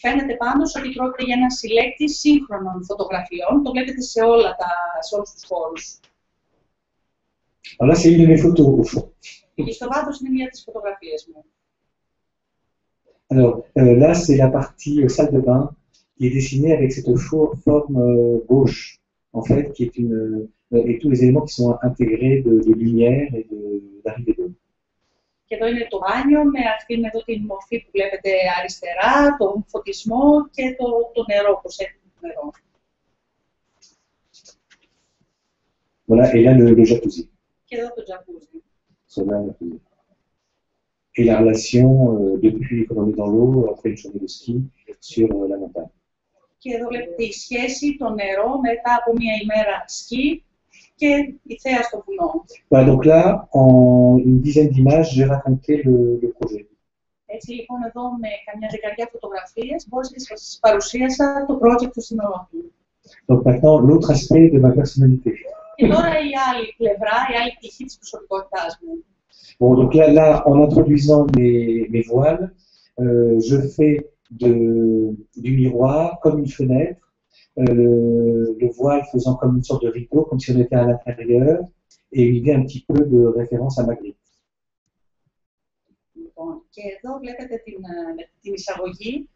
Speaker 3: Φαίνεται πάντως ότι πρόκειται για ένα συλλέκτη σύγχρονων φωτογραφιών. Το βλέπετε σε, όλα τα, σε όλους τους χώρους.
Speaker 2: Alors là, c'est une de mes photos, au fond.
Speaker 3: Και στο βάθος είναι μία από τις φωτογραφίες μου.
Speaker 2: Alors euh, là, c'est la partie euh, salle de bain qui est dessinée avec cette fo- forme euh, gauche, en fait, qui est une euh, et tous les éléments qui sont intégrés de, de lumière et de- d'arrivée d'eau.
Speaker 3: Και εδώ είναι το μπάνιο με αυτήν εδώ την μορφή που βλέπετε αριστερά, τον φωτισμό και το, το νερό, πως έχει το νερό.
Speaker 2: Voilà, et là le, le jacuzzi.
Speaker 3: Και εδώ το τζακούζι.
Speaker 2: solaire. Et la relation euh, depuis qu'on est dans l'eau, après une journée de ski, sur euh, la montagne.
Speaker 3: Και εδώ βλέπετε η σχέση, το νερό, μετά από μία ημέρα σκι και η θέα στο βουνό.
Speaker 2: Voilà, donc là, en une dizaine d'images, j'ai raconté le, le projet.
Speaker 3: Έτσι λοιπόν εδώ με καμιά δεκαριά φωτογραφίες μπορούσα να σας παρουσίασα το project του σύνολό του.
Speaker 2: Donc maintenant, l'autre aspect de ma personnalité.
Speaker 3: Και τώρα η άλλη πλευρά, η άλλη πτυχή της προσωπικότητάς μου.
Speaker 2: Bon, donc là, là en introduisant mes, mes voiles, euh, je fais de, du miroir comme une fenêtre, Euh, le voile faisant comme une sorte de rideau, comme si on était à l'intérieur, et une idée un petit peu de référence à Magritte.
Speaker 3: Λοιπόν, και εδώ βλέπετε την, ε, με την εισαγωγή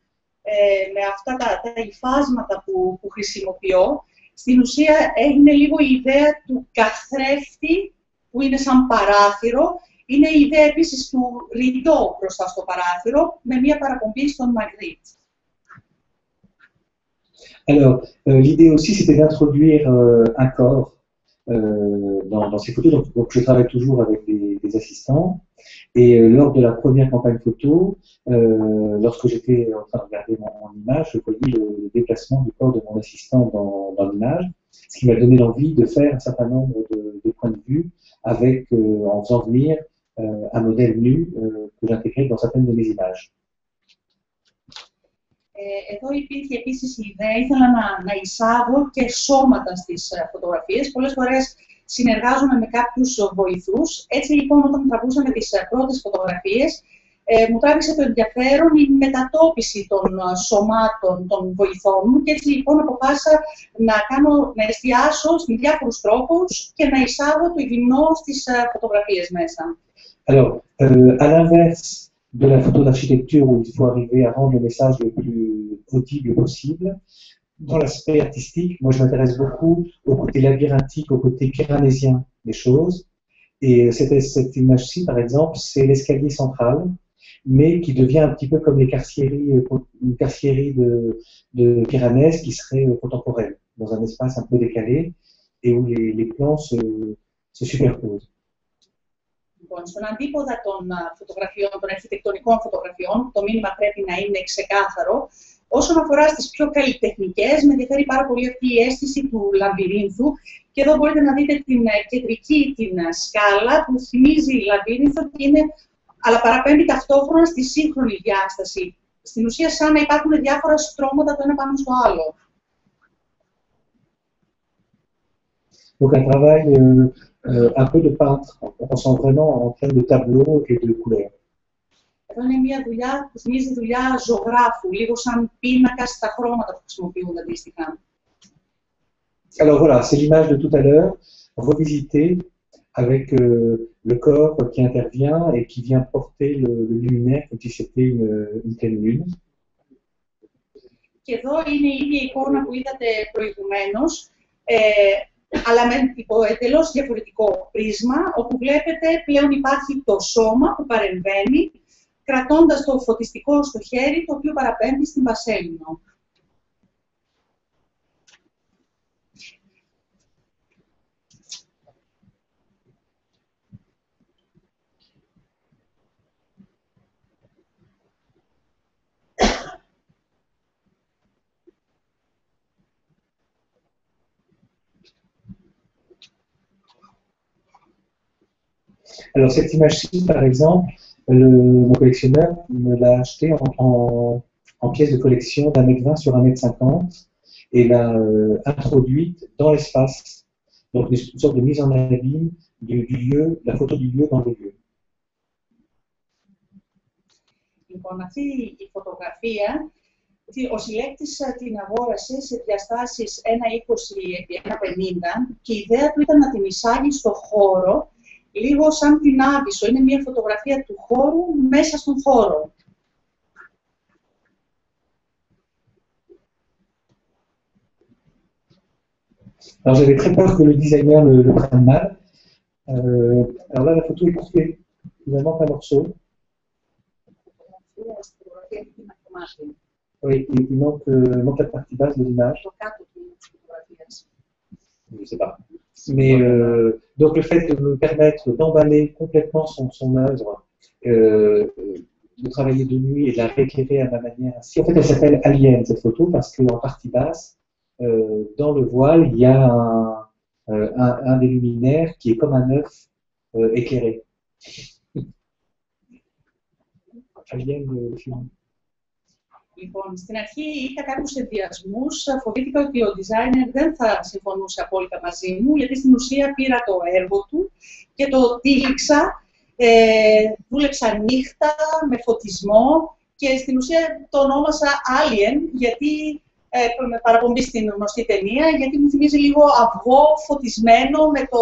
Speaker 3: ε, με αυτά τα, τα υφάσματα που, που χρησιμοποιώ. Στην ουσία είναι λίγο η ιδέα του καθρέφτη που είναι σαν παράθυρο. Είναι η ιδέα επίσης του ρητό μπροστά στο παράθυρο με μια παραπομπή στον Μαγρίτ.
Speaker 2: Alors, euh, l'idée aussi, c'était d'introduire euh, un corps euh, dans, ces photos. Donc, je travaille toujours avec des, assistants. Et lors de la première campagne photo, lorsque j'étais en train de regarder mon, image, je voyais le, déplacement du corps de mon assistant dans, l'image, ce qui m'a donné l'envie de faire un certain nombre de, de points de vue avec, en faisant venir un modèle nu que j'intégrais dans certaines de mes images.
Speaker 3: Ε, εδώ υπήρχε επίσης η ιδέα, ήθελα να, να εισάγω και σώματα στις ε, φωτογραφίες. Πολλές φορές συνεργάζομαι με κάποιους βοηθούς. Έτσι λοιπόν όταν τραβούσαμε τις ε, πρώτες φωτογραφίες, ε, μου τράβηξε το ενδιαφέρον η μετατόπιση των ε, σωμάτων των βοηθών μου και έτσι λοιπόν αποφάσισα να, κάνω, να εστιάσω με διάφορους τρόπους και να εισάγω το γυμνό στις ε, φωτογραφίες μέσα.
Speaker 2: Alors, euh, à l'inverse de la photo d'architecture où il faut arriver à rendre le message le plus audible possible, dans l'aspect artistique, moi je m'intéresse beaucoup au côté labyrinthique, au côté piranésien des choses. Et cette, cette image-ci, par exemple, c'est l'escalier central, mais qui devient un petit peu comme les carcieries, euh, une de, de qui serait euh, contemporaine, dans un espace un peu décalé et où les, plans se superposent.
Speaker 3: Λοιπόν, στον αντίποδα των α, φωτογραφιών, των αρχιτεκτονικών φωτογραφιών, το μήνυμα πρέπει να είναι ξεκάθαρο. Όσον αφορά στις πιο καλλιτεχνικές, με ενδιαφέρει πάρα πολύ αυτή η αίσθηση του λαμπυρίνθου. Και εδώ μπορείτε να δείτε την ε, κεντρική την ε, σκάλα που θυμίζει λαμπύρινθο και είναι, αλλά παραπέμπει ταυτόχρονα στη σύγχρονη διάσταση. Στην ουσία σαν να υπάρχουν διάφορα στρώματα το ένα πάνω στο άλλο.
Speaker 2: Donc un travail euh, euh, un peu de peintre, on sent vraiment en termes de tableau et de couleurs.
Speaker 3: Εδώ είναι μια δουλειά που θυμίζει δουλειά ζωγράφου, λίγο σαν πίνακα στα χρώματα που χρησιμοποιούν αντίστοιχα.
Speaker 2: Alors voilà, c'est l'image de tout à l'heure, revisitée avec euh, le corps qui intervient et qui vient porter le, le luminaire comme si c'était une, une pleine lune.
Speaker 3: Και εδώ είναι η ίδια εικόνα που είδατε προηγουμένως, ε, Αλλά με εντελώς διαφορετικό πρίσμα, όπου βλέπετε πλέον υπάρχει το σώμα που παρεμβαίνει, κρατώντας το φωτιστικό στο χέρι, το οποίο παραπέμπει στην Βασέλινο.
Speaker 2: Alors cette image-ci, par exemple, le, mon collectionneur me l'a acheté en, en, en pièce de collection d'un mètre vingt sur un mètre cinquante et l'a euh, introduite dans l'espace. Donc une sorte de mise en abîme du, du lieu, la photo du lieu dans le lieu.
Speaker 3: Λοιπόν, αυτή η φωτογραφία, τι- ο συλλέκτης ε, την αγόρασε σε διαστάσεις 1,20 επί 1,50 και η ιδέα του ήταν να την εισάγει στο χώρο, λίγο σαν την Άβυσσο. Είναι μια φωτογραφία του χώρου μέσα στον χώρο.
Speaker 2: Alors j'avais très peur que le designer le, le prenne mal. Euh, alors là, la photo est coupée. Il en manque un morceau.
Speaker 3: Στη φωτογραφία έχει ένα κομμάτι,
Speaker 2: Oui, il, il manque, euh, il manque la partie basse de l'image.
Speaker 3: το κάτω τμήμα της φωτογραφίας.
Speaker 2: Je sais pas. Mais euh, Donc le fait de me permettre d'emballer complètement son, son œuvre, euh, de travailler de nuit et de la rééclairer à ma manière. En fait, elle s'appelle Alien, cette photo, parce qu'en partie basse, euh, dans le voile, il y a un, euh, un, un, des luminaires qui est comme un œuf euh, éclairé. Alien, le film.
Speaker 3: Λοιπόν, στην αρχή είχα κάποιους ενδιασμούς. Φοβήθηκα ότι ο designer δεν θα συμφωνούσε απόλυτα μαζί μου, γιατί στην ουσία πήρα το έργο του και το τύλιξα. Ε, δούλεψα νύχτα με φωτισμό και στην ουσία το ονόμασα Alien, γιατί ε, με παραπομπή στην γνωστή ταινία, γιατί μου θυμίζει λίγο αυγό φωτισμένο με το,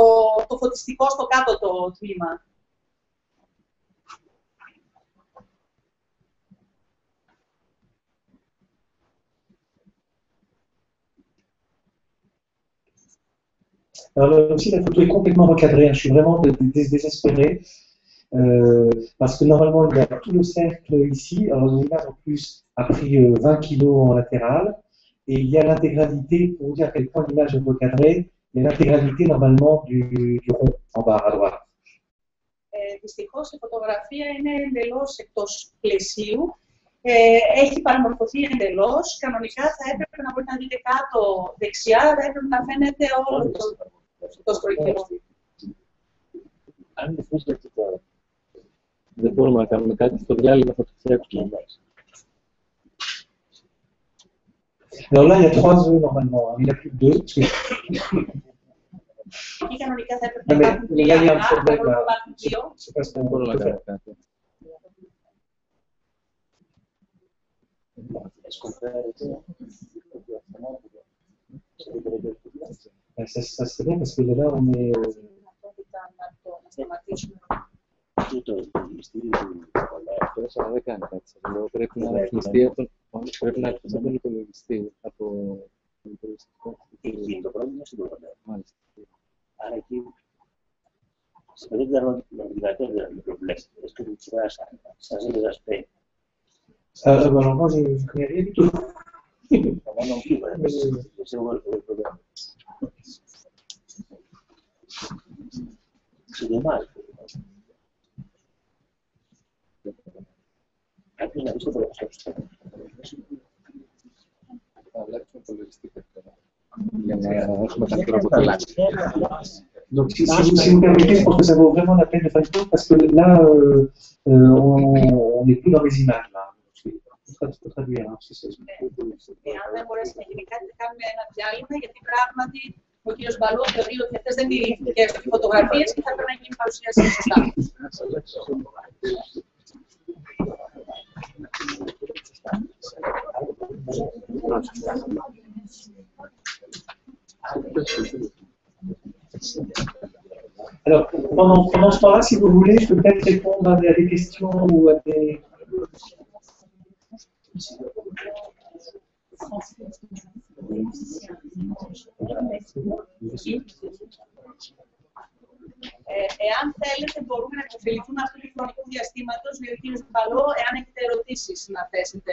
Speaker 3: το φωτιστικό στο κάτω το τμήμα.
Speaker 2: Alors là aussi, la photo est complètement recadrée. Hein. Je suis vraiment désespéré. Euh, parce que normalement, il y a tout le cercle ici. Alors, l'image en plus a pris 20 euh, kg en latéral. Et il y a l'intégralité, pour vous dire à quel point l'image est recadrée, il y a l'intégralité normalement du, du, rond en bas à droite.
Speaker 3: Ε, Δυστυχώ η φωτογραφία είναι εντελώ εκτό πλαισίου. Ε, έχει παραμορφωθεί εντελώ. Κανονικά θα έπρεπε να μπορείτε να δείτε κάτω δεξιά, θα έπρεπε να φαίνεται όλο το, το στροϊκό.
Speaker 4: Αν δεν μπορούμε να κάνουμε κάτι στο διάλειμμα, θα το φτιάξουμε.
Speaker 2: Alors là, il y a trois œufs normalement. Hein. Il n'y a plus que deux. Parce que...
Speaker 3: Non, mais, mais là, il y a un problème. Là.
Speaker 2: Je sais pas ce qu'on peut faire. Est-ce qu'on peut arrêter ça, ça serait bien parce que là, on est. Euh,
Speaker 4: τούτο μυστήριο του Αυτό αλλά δεν κάνει κάτι σε αυτό. Πρέπει να ρυθμιστεί πρέπει να ρυθμιστεί τον υπολογιστή από τον υπολογιστικό.
Speaker 5: Εκεί το πρόβλημα στην προπαντά. Μάλιστα. Άρα εκεί se debe dar un indicador de lo que es que tu vas a hacer de aspect.
Speaker 2: Euh, bah, alors moi, je ne connais rien du tout.
Speaker 5: Moi c'est
Speaker 4: normal.
Speaker 2: Donc, si, si, si, vous permettez, je pense que ça vaut vraiment la peine de faire parce que là, euh, euh, on n'est plus dans les images.
Speaker 3: porque os valor eu digo que antes de que fotografies que si.
Speaker 2: Alors, pendant, pendant ce temps-là, si vous voulez, je peux peut-être répondre à des questions ou à des...
Speaker 3: Ε, εάν θέλετε, μπορούμε να υποφεληθούμε αυτού του χρονικού διαστήματος, λέει ο εάν έχετε ερωτήσεις να θέσετε.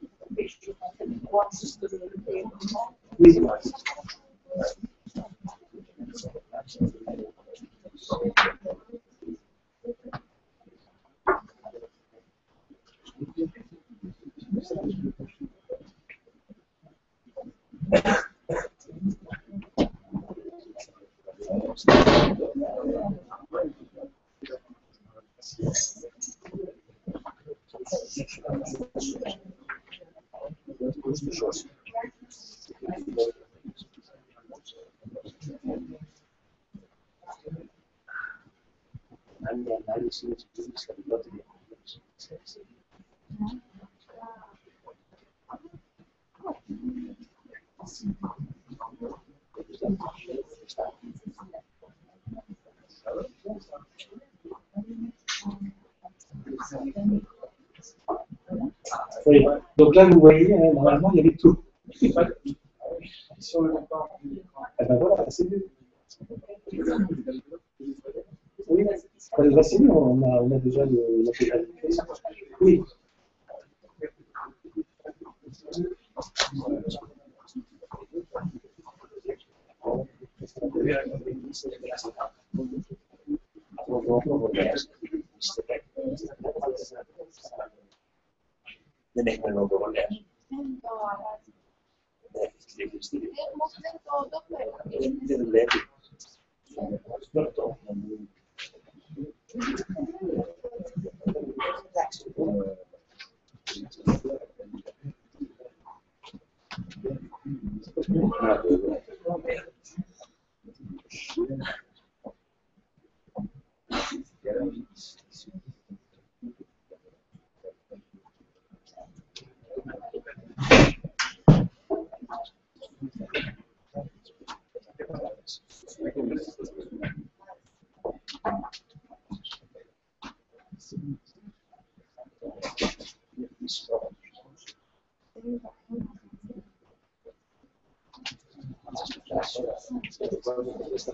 Speaker 5: Thank you.
Speaker 2: Oui. Donc là, vous voyez, hein, normalement, il y avait tout.
Speaker 1: Sur le temps.
Speaker 2: Eh ben voilà, c'est mieux. Oui, c'est mieux, on a, on a déjà le, l'intégralité. Oui.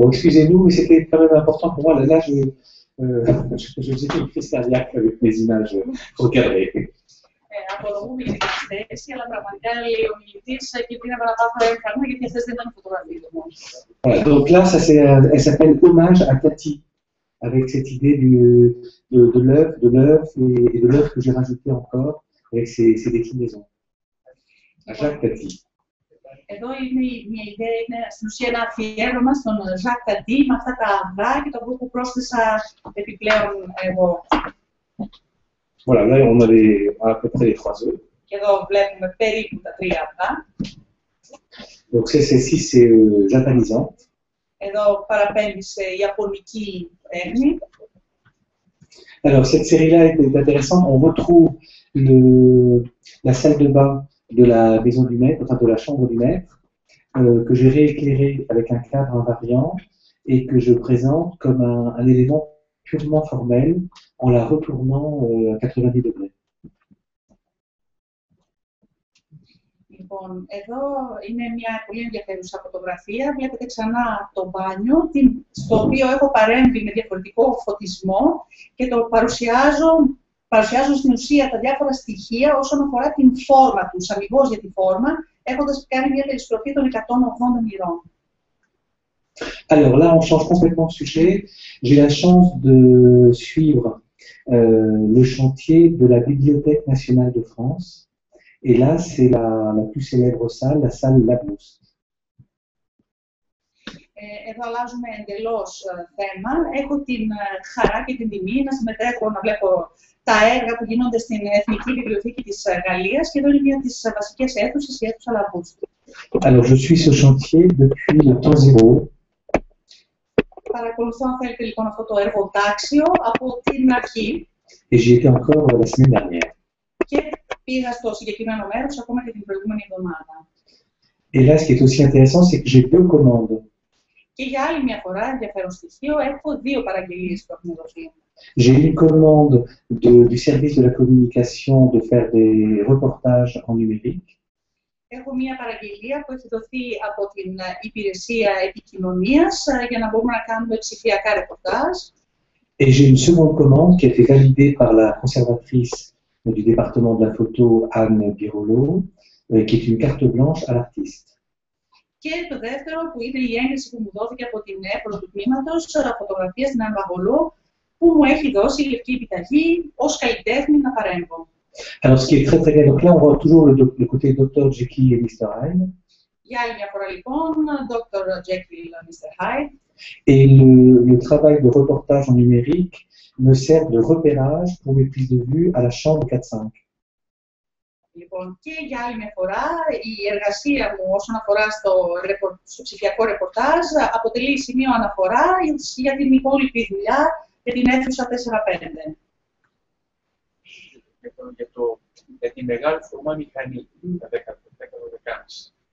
Speaker 6: Bon,
Speaker 2: excusez-nous, mais c'était quand même important pour moi. Là, je, euh, je, je, une crise cardiaque avec mes images recadrées. Donc là, ça elle s'appelle Hommage à Cathy, avec cette idée de, de l'œuf, de l'œuf et, de l'œuf que j'ai rajouté encore, avec ses, déclinaisons. À Jacques Tati.
Speaker 3: Εδώ είναι η- μια ιδέα, είναι στην ουσία ένα αφιέρωμα στον Ζακ Ταντί με αυτά τα αυγά και το αυγό που πρόσθεσα επιπλέον εγώ.
Speaker 2: Voilà, là, on a, les, on a à peu près les trois œufs.
Speaker 3: Και εδώ βλέπουμε περίπου τα τρία αυγά.
Speaker 2: Donc, c'est- celle-ci, c'est euh, japanisant.
Speaker 3: Εδώ παραπέμπει σε ιαπωνική τέχνη.
Speaker 2: Alors, cette série-là est, est intéressante. On retrouve le, la salle de bain de la maison du maître, enfin de la chambre du maître, euh, que j'ai rééclairé avec un cadre invariant et que je présente comme un, un élément purement formel en la retournant euh, à 90 degrés.
Speaker 3: Λοιπόν, εδώ είναι μια πολύ ενδιαφέρουσα φωτογραφία. Βλέπετε ξανά το μπάνιο, την- στο οποίο έχω παρέμβει με διαφορετικό φωτισμό και το παρουσιάζω, παρουσιάζω στην ουσία τα διάφορα στοιχεία όσον αφορά την φόρμα τους, αμοιβώς για τη φόρμα, έχοντας κάνει μια περιστροφή των 180 μοιρών.
Speaker 2: Alors là, on change complètement de sujet. J'ai la chance de suivre euh, le chantier de la Bibliothèque nationale de France. Et là, c'est la, la plus célèbre salle, la salle Labrousse.
Speaker 3: Ε, εδώ αλλάζουμε εντελώς ε, θέμα. Έχω την ε, χαρά και την τιμή να συμμετέχω, να βλέπω τα έργα που γίνονται στην Εθνική Βιβλιοθήκη της ε, Γαλλίας και εδώ είναι μια από τις ε, βασικές αίθουσες, η αίθουσα Λαβούς.
Speaker 2: Alors, je suis ce chantier depuis le temps zéro.
Speaker 3: Παρακολουθώ, αν θέλετε, λοιπόν, αυτό το εργοτάξιο από την αρχή
Speaker 2: Et j'y étais encore euh, la semaine dernière.
Speaker 3: και πήγα στο συγκεκριμένο μέρος ακόμα και την προηγούμενη εβδομάδα.
Speaker 2: Et là, ce qui est aussi intéressant, c'est que j'ai deux commandes.
Speaker 3: Και για άλλη μια φορά, ενδιαφέρον στοιχείο, έχω δύο παραγγελίες που έχουν δοθεί.
Speaker 2: J'ai eu une commande de- du service de la communication de faire des reportages en numérique.
Speaker 3: Έχω μία παραγγελία που έχει δοθεί από την ε, υπηρεσία επικοινωνίας ε, για να μπορούμε να κάνουμε ψηφιακά ρεπορτάζ.
Speaker 2: Et j'ai une seconde commande qui a été validée par la conservatrice du département de la photo, Anne Birolo, euh, qui est une carte blanche à l'artiste.
Speaker 3: Και το δεύτερο που είναι η έγκριση που μου δόθηκε από την έπρο του τμήματο φωτογραφία στην Αρμαγολό, που μου έχει δώσει η λευκή επιταγή ω καλλιτέχνη να παρέμβω.
Speaker 2: Alors, ce qui est très très bien, donc là, on voit toujours le, doc- le côté Dr. Jekyll et Mr. Hyde.
Speaker 3: Για άλλη μια φορά λοιπόν, Dr. Jekyll, Mr. Hyde.
Speaker 2: Et le, le travail de reportage en numérique me sert de repérage pour mes prises de vue à la chambre 4-5.
Speaker 3: Λοιπόν, και για άλλη μια φορά, η εργασία μου όσον αφορά στο, ρεπο- στο ψηφιακό ρεπορτάζ αποτελεί σημείο αναφοράς για την υπόλοιπη δουλειά για την αίθουσα 4-5.
Speaker 6: Λοιπόν, για, το, για τη μεγάλη φορμά μηχανή, τα 10 12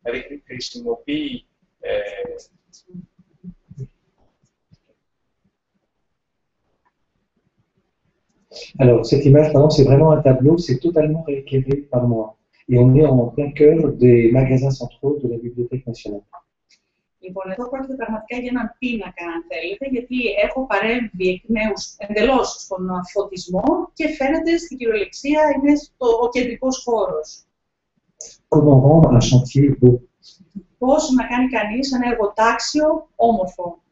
Speaker 6: Δηλαδή χρη- χρησιμοποιεί ε,
Speaker 2: Alors, cette image, par exemple, c'est vraiment un tableau, c'est totalement rééclairé par moi. Et on est en plein cœur des magasins centraux de la Bibliothèque nationale.
Speaker 3: Λοιπόν, εδώ πρόκειται πραγματικά για έναν πίνακα, αν θέλετε, γιατί έχω παρέμβει εκ νέου εντελώ στον φωτισμό και φαίνεται στην κυριολεξία είναι στο, ο κεντρικό χώρο.
Speaker 2: Comment rendre un chantier beau
Speaker 3: Πώ να κάνει κανεί ένα εργοτάξιο όμορφο.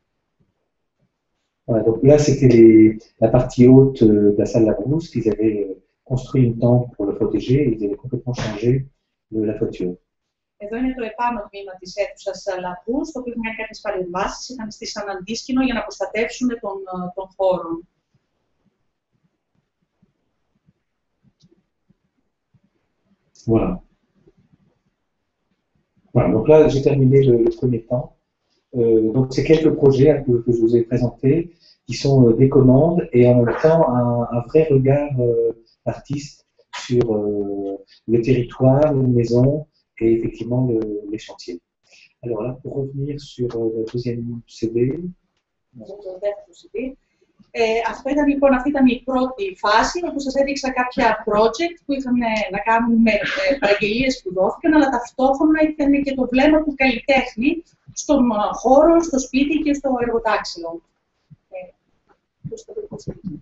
Speaker 2: Voilà, donc là, c'était les- la partie haute euh, de la salle Labrousse. Ils avaient euh, construit une tente pour le protéger et ils avaient complètement changé de la toiture.
Speaker 3: Εδώ είναι το επάνω τμήμα τη αίθουσα Λαμπού, στο οποίο είχαν κάνει κάποιε παρεμβάσει, είχαν στήσει έναν αντίσκηνο για να προστατεύσουν τον, ε, τον χώρο.
Speaker 2: Voilà. Voilà, donc là, j'ai terminé le, le premier temps. Euh, donc, c'est quelques projets hein, que, que je vous ai présentés qui sont euh, des commandes et en même temps un, un vrai regard euh, artiste sur euh, le territoire, une maison et effectivement le- les chantiers. Alors là, pour revenir sur euh, le deuxième CD,
Speaker 3: για το δεύτερο CD. Ε, αυτό ήταν λοιπόν, αυτή ήταν η πρώτη φάση, όπου σας έδειξα κάποια project που είχαν ε, να κάνουν με ε, παραγγελίες που δόθηκαν, αλλά ταυτόχρονα ήταν και το βλέμμα του καλλιτέχνη στον ε, χώρο, στο σπίτι και στο εργοτάξιο.
Speaker 2: Just a ver conseguirlo.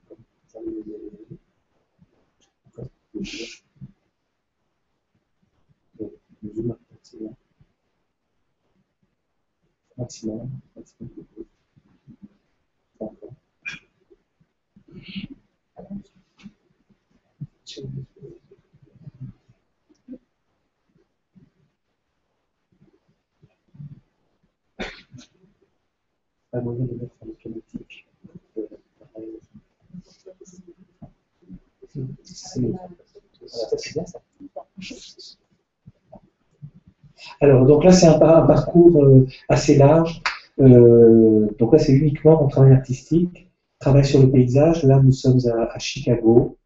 Speaker 2: Alors, donc là, c'est un, par- un parcours euh, assez large. Euh, donc là, c'est uniquement mon travail artistique, travail sur le paysage. Là, nous sommes à, à Chicago.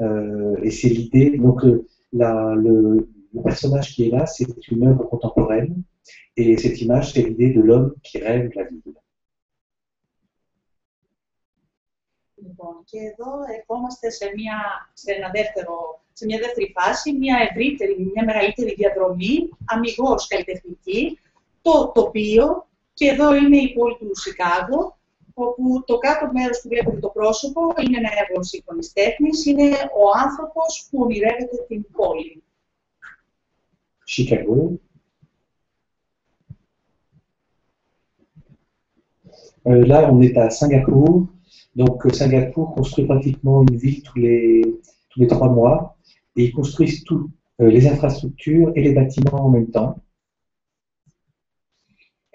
Speaker 2: Euh, et c'est l'idée. Donc, euh, la- le, le personnage qui est là, c'est une œuvre contemporaine. Et cette image, c'est l'idée de l'homme qui rêve la ville.
Speaker 3: Λοιπόν, και εδώ ερχόμαστε σε μια, σε ένα δεύτερο, σε μια δεύτερη φάση, μια ευρύτερη, μια μεγαλύτερη διαδρομή, αμυγός καλλιτεχνική, το τοπίο, και εδώ είναι η πόλη του Σικάγο, όπου το κάτω μέρος που βλέπετε το πρόσωπο είναι ένα έργο σύγχρονης τέχνης, είναι ο άνθρωπος που ονειρεύεται την πόλη.
Speaker 2: Chicago. Euh, là, on est à Singapour. Donc, euh, Singapour construit pratiquement une ville tous les, tous les trois mois. Et ils construisent tout, euh, les infrastructures et les bâtiments en même temps.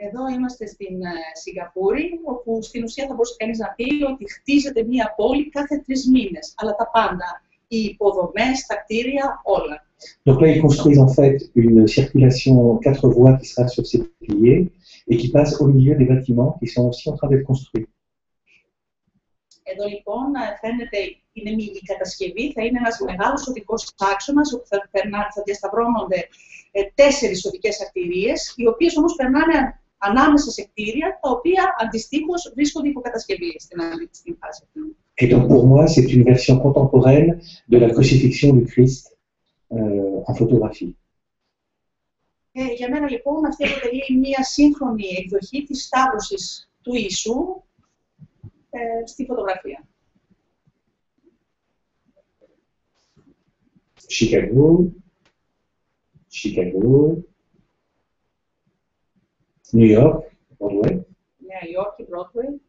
Speaker 3: Εδώ είμαστε στην ε, Σιγκαπούρη, όπου στην ουσία θα μπορούσε κανείς να πει ότι χτίζεται μία πόλη κάθε τρεις μήνες. Αλλά τα πάντα, οι υποδομές, τα κτίρια, όλα.
Speaker 2: Donc là, ils construisent en fait une circulation quatre voies qui sera sur ces piliers et qui passe au milieu des bâtiments qui sont aussi en train d'être construits.
Speaker 3: Εδώ λοιπόν ε, φαίνεται είναι η κατασκευή, θα είναι ένας μεγάλος οδικός άξονας όπου θα, περνά, θα διασταυρώνονται ε, τέσσερις οδικές αρτηρίες, οι οποίες όμως περνάνε ανάμεσα σε κτίρια, τα οποία αντιστοίχως βρίσκονται υποκατασκευή στην, άλλη- στην φάση αυτή.
Speaker 2: Et donc pour moi, c'est une version contemporaine de la crucifixion du Christ euh, en photographie.
Speaker 3: Ε, για μένα λοιπόν αυτή αποτελεί μια σύγχρονη εκδοχή της σταύρωσης του Ιησού ε, στη φωτογραφία.
Speaker 2: Chicago, Chicago, New York, Broadway,
Speaker 3: Νέα Υόρκη, Broadway,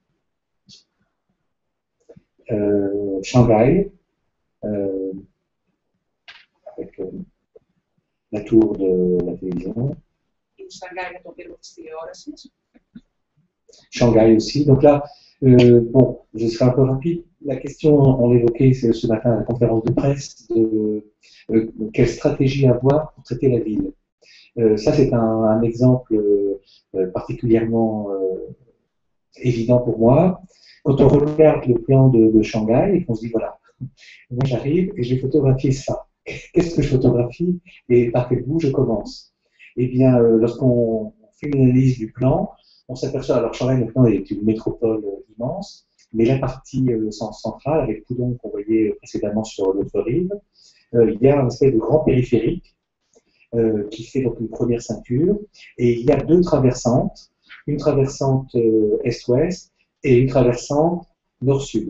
Speaker 2: euh, Shanghai, euh, avec euh, la tour de la télévision,
Speaker 3: η Σανγκάη με τον πύργο της τηλεόρασης.
Speaker 2: Shanghai aussi. Donc là, euh, bon, je serai un peu rapide. La question, on l'évoquait ce matin à la conférence de presse, de euh, quelle stratégie avoir pour traiter la ville. Euh, ça, c'est un, exemple particulièrement évident pour moi. Quand on regarde le plan de, Shanghai et qu'on se dit, voilà, moi j'arrive et je vais photographier ça. Qu'est-ce que je photographie et par quel bout je commence? Eh bien, lorsqu'on fait une analyse du plan, on s'aperçoit, alors Shanghai maintenant est une métropole euh, immense, mais la partie euh, cent- centrale, avec Pudong qu'on voyait précédemment sur l'autre rive, euh, il y a un espèce de grand périphérique euh, qui fait donc une première ceinture, et il y a deux traversantes, une traversante euh, est-ouest et une traversante nord-sud.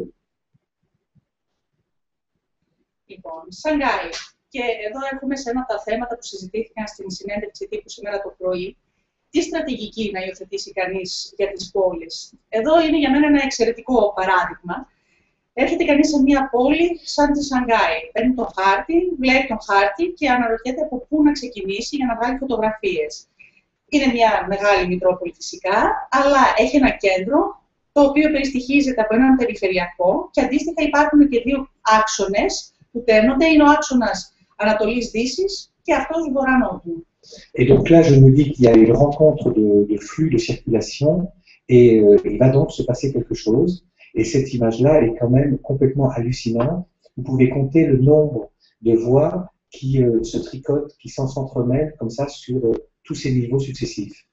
Speaker 3: Λοιπόν, Σανγκάη. Και εδώ έρχομαι σε ένα από τα θέματα που συζητήθηκαν στην συνέντευξη τύπου σήμερα το πρωί. Τι στρατηγική να υιοθετήσει κανείς για τις πόλεις. Εδώ είναι για μένα ένα εξαιρετικό παράδειγμα. Έρχεται κανείς σε μια πόλη σαν τη Σανγκάη. Παίρνει τον χάρτη, βλέπει τον χάρτη και αναρωτιέται από πού να ξεκινήσει για να βγάλει φωτογραφίες. Είναι μια μεγάλη μητρόπολη φυσικά, αλλά έχει ένα κέντρο το οποίο περιστοιχίζεται από έναν περιφερειακό και αντίστοιχα υπάρχουν και δύο άξονες που τέμνονται. Είναι ο άξονας Ανατολής-Δύσης και αυτός Βορρά-Νότου.
Speaker 2: Et donc là, je me dis qu'il y a une rencontre de, de flux de circulation et euh, il va donc se passer quelque chose. Et cette image-là est quand même complètement hallucinante. Vous pouvez compter le nombre de voies qui euh, se tricotent, qui s'en s'entremêlent comme ça sur euh, tous ces niveaux successifs.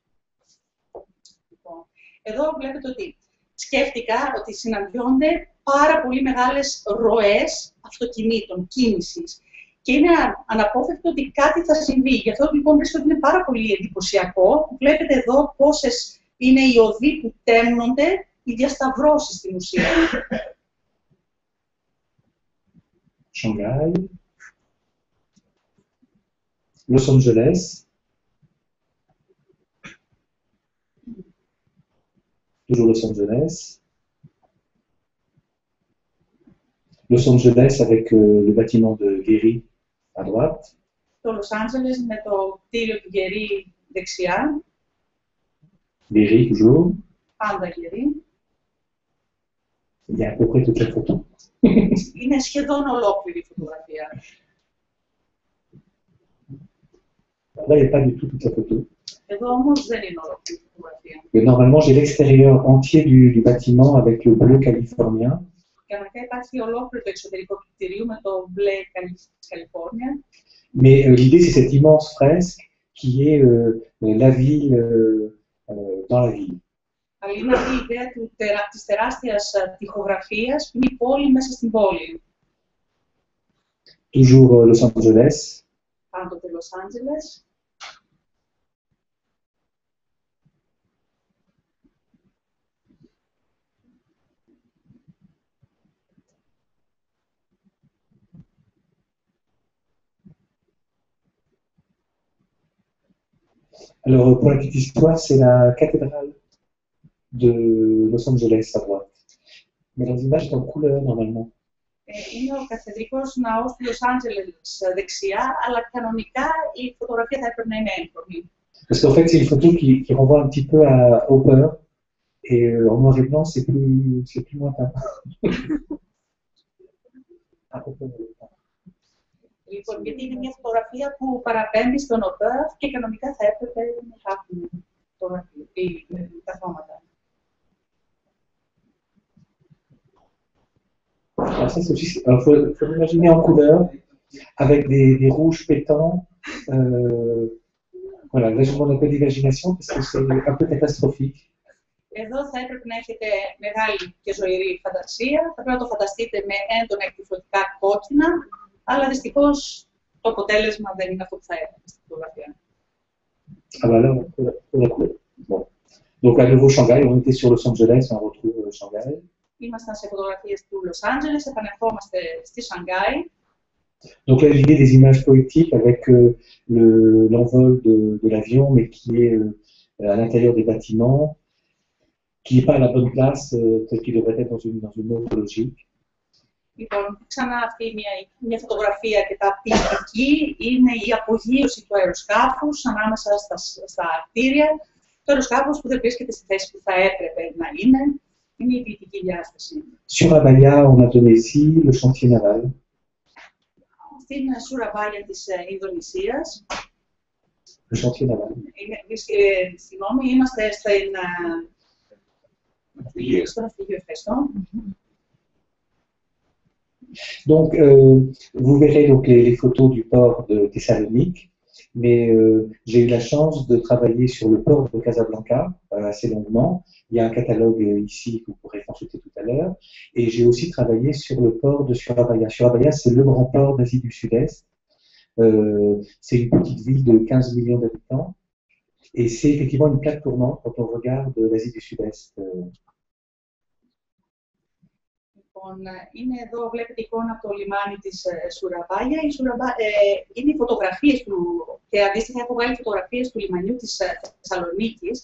Speaker 3: Λοιπόν, εδώ βλέπετε ότι σκέφτηκα ότι συναντιόνται πάρα πολύ μεγάλες ροές αυτοκινήτων, κίνησης. Και είναι α- αναπόφευκτο ότι κάτι θα συμβεί. Γι' αυτό λοιπόν βρίσκω ότι είναι πάρα πολύ εντυπωσιακό. Βλέπετε εδώ πόσες είναι οι οδοί που τέμνονται, οι διασταυρώσεις στην ουσία.
Speaker 2: Shanghai, Los Angeles, toujours Los Angeles, Los Angeles avec euh, le bâtiment de Gehry à droite,
Speaker 3: Το Λος Άντζελες με το κτίριο του Γερή δεξιά,
Speaker 2: Gehry toujours,
Speaker 3: πάντα Γερή.
Speaker 2: il y a à peu près toute la photo.
Speaker 3: Είναι σχεδόν ολόκληρη η φωτογραφία.
Speaker 2: Là, il n'y a pas du tout toute la photo.
Speaker 3: Εδώ όμως δεν είναι ολόκληρη η φωτογραφία.
Speaker 2: Et normalement, j'ai l'extérieur entier du, du bâtiment avec le bleu californien.
Speaker 3: Κανονικά υπάρχει ολόκληρο το εξωτερικό του κτηρίου με το μπλε καλή- της Καλιφόρνιας.
Speaker 2: Mais euh, l'idée, c'est cette immense fresque qui est euh, euh, la ville euh, euh, dans la ville.
Speaker 3: Αλλά είναι αυτή η ιδέα του, τερα, της τεράστιας α, τοιχογραφίας που είναι η πόλη μέσα στην πόλη.
Speaker 2: Toujours euh, Los Angeles,
Speaker 3: Πάντοτε Λος Άντζελες.
Speaker 2: Alors, euh, pour la petite histoire, c'est la cathédrale de Los Angeles à droite. Mais dans l'image, c'est en couleur normalement.
Speaker 3: Ε, είναι ο καθεδρικός ναός του Λος Άντζελες δεξιά, αλλά κανονικά η φωτογραφία θα έπρεπε να είναι έγχρωμη.
Speaker 2: Parce qu'en fait, c'est une photo qui, qui renvoie un petit peu à Hopper. Et euh, en noir et blanc, c'est plus, c'est plus lointain. Ah, Hopper, euh,
Speaker 3: Λοιπόν, γιατί είναι μια φωτογραφία που παραπέμπει στον ΟΠΕΡ και κανονικά θα έπρεπε να υπάρχουν φωτογραφίες, ή, ε, τα χρώματα.
Speaker 2: Alors ça, c'est aussi, il faut, faut l'imaginer en couleur, avec des, des rouges pétants. Euh, voilà, là je m'en appelle d'imagination parce que c'est un peu catastrophique.
Speaker 3: Εδώ θα έπρεπε να έχετε μεγάλη και ζωηρή φαντασία. Θα πρέπει να το φανταστείτε με έντονα εκπληκτικά κόκκινα, αλλά δυστυχώ το αποτέλεσμα δεν είναι αυτό που θα έπρεπε στην φωτογραφία.
Speaker 2: Ah bah là, on a- on a couleur. Bon. Donc à nouveau Shanghai, on était sur Los Angeles, on retrouve euh, Shanghai.
Speaker 3: Ήμασταν σε φωτογραφίε του Λο Άντζελε, επανερχόμαστε στη Σανγκάη.
Speaker 2: Donc là, l'idée des images poétiques avec euh, le- l'envol de, de l'avion, mais qui est euh, à l'intérieur des bâtiments, qui n'est pas à la bonne place, euh, tel qu'il devrait être dans une, dans une autre logique.
Speaker 3: Λοιπόν, ξανά αυτή μια, μια φωτογραφία αρκετά ποιητική είναι η απογείωση του αεροσκάφους ανάμεσα στα, στα κτίρια. Το αεροσκάφος που δεν βρίσκεται στη θέση που θα έπρεπε να είναι. Είναι η ποιητική διάσταση.
Speaker 2: Sur Abaya, en Indonésie, le chantier naval.
Speaker 3: Στην Σουραβάγια της ε, Ινδονησίας,
Speaker 2: Le chantier naval.
Speaker 3: είναι, βρίσκε- ε, συγγνώμη, είμαστε στην, ε, στο ναυπηγείο, ευχαριστώ.
Speaker 2: Donc, euh, vous verrez donc les, photos du port de Thessalonique, mais euh, j'ai eu la chance de travailler sur le port de Casablanca euh, assez longuement. Il y a un catalogue ici que vous pourrez consulter tout à l'heure. Et j'ai aussi travaillé sur le port de Surabaya. Surabaya, c'est le grand port d'Asie du Sud-Est. C'est une petite ville de 15 millions d'habitants. Et c'est effectivement une plaque tournante quand on regarde l'Asie du Sud-Est.
Speaker 3: Λοιπόν, ε, είναι εδώ, βλέπετε εικόνα από το λιμάνι της ε, Σουραβάγια. Η Σουραμπά, ε, είναι οι φωτογραφίες του, και αντίστοιχα έχω βγάλει φωτογραφίες του λιμανιού της ε, Θεσσαλονίκης,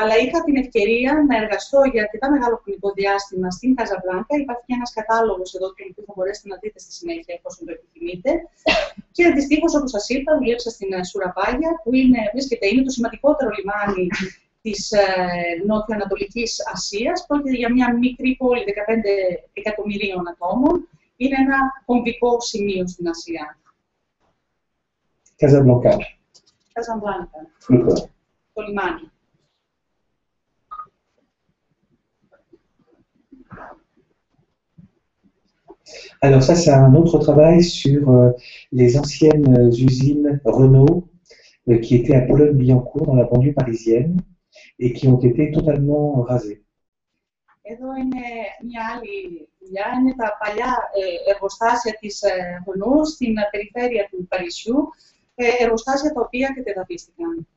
Speaker 3: αλλά είχα την ευκαιρία να εργαστώ για αρκετά μεγάλο χρονικό διάστημα στην Καζαμπλάνκα. Υπάρχει και ένας κατάλογος εδώ, τον οποίο θα μπορέσετε να δείτε στη συνέχεια, εφόσον το επιθυμείτε. Και δυστυχώς, όπως σας είπα, δουλέψα στην ε, Σουραβάγια, που είναι, βρίσκεται, είναι το σημαντικότερο λιμάνι της ε, Νότιο-Ανατολικής Ασίας. Πρόκειται για μια μικρή πόλη 15 εκατομμυρίων ατόμων. Είναι ένα κομβικό σημείο στην Ασία.
Speaker 2: Casablanca,
Speaker 3: Καζαμπλάνκα,
Speaker 2: le port.
Speaker 3: το λιμάνι.
Speaker 2: Alors ça, c'est un autre travail sur euh, les anciennes euh, usines Renault euh, qui étaient à Boulogne-Billancourt, dans la banlieue parisienne, et qui ont été totalement rasées.
Speaker 3: Εδώ είναι μια άλλη δουλειά. Είναι τα παλιά ε, εργοστάσια της ε, Renault στην ε, περιφέρεια του Παρισιού. Ε, εργοστάσια τα οποία κατεδαφίστηκαν.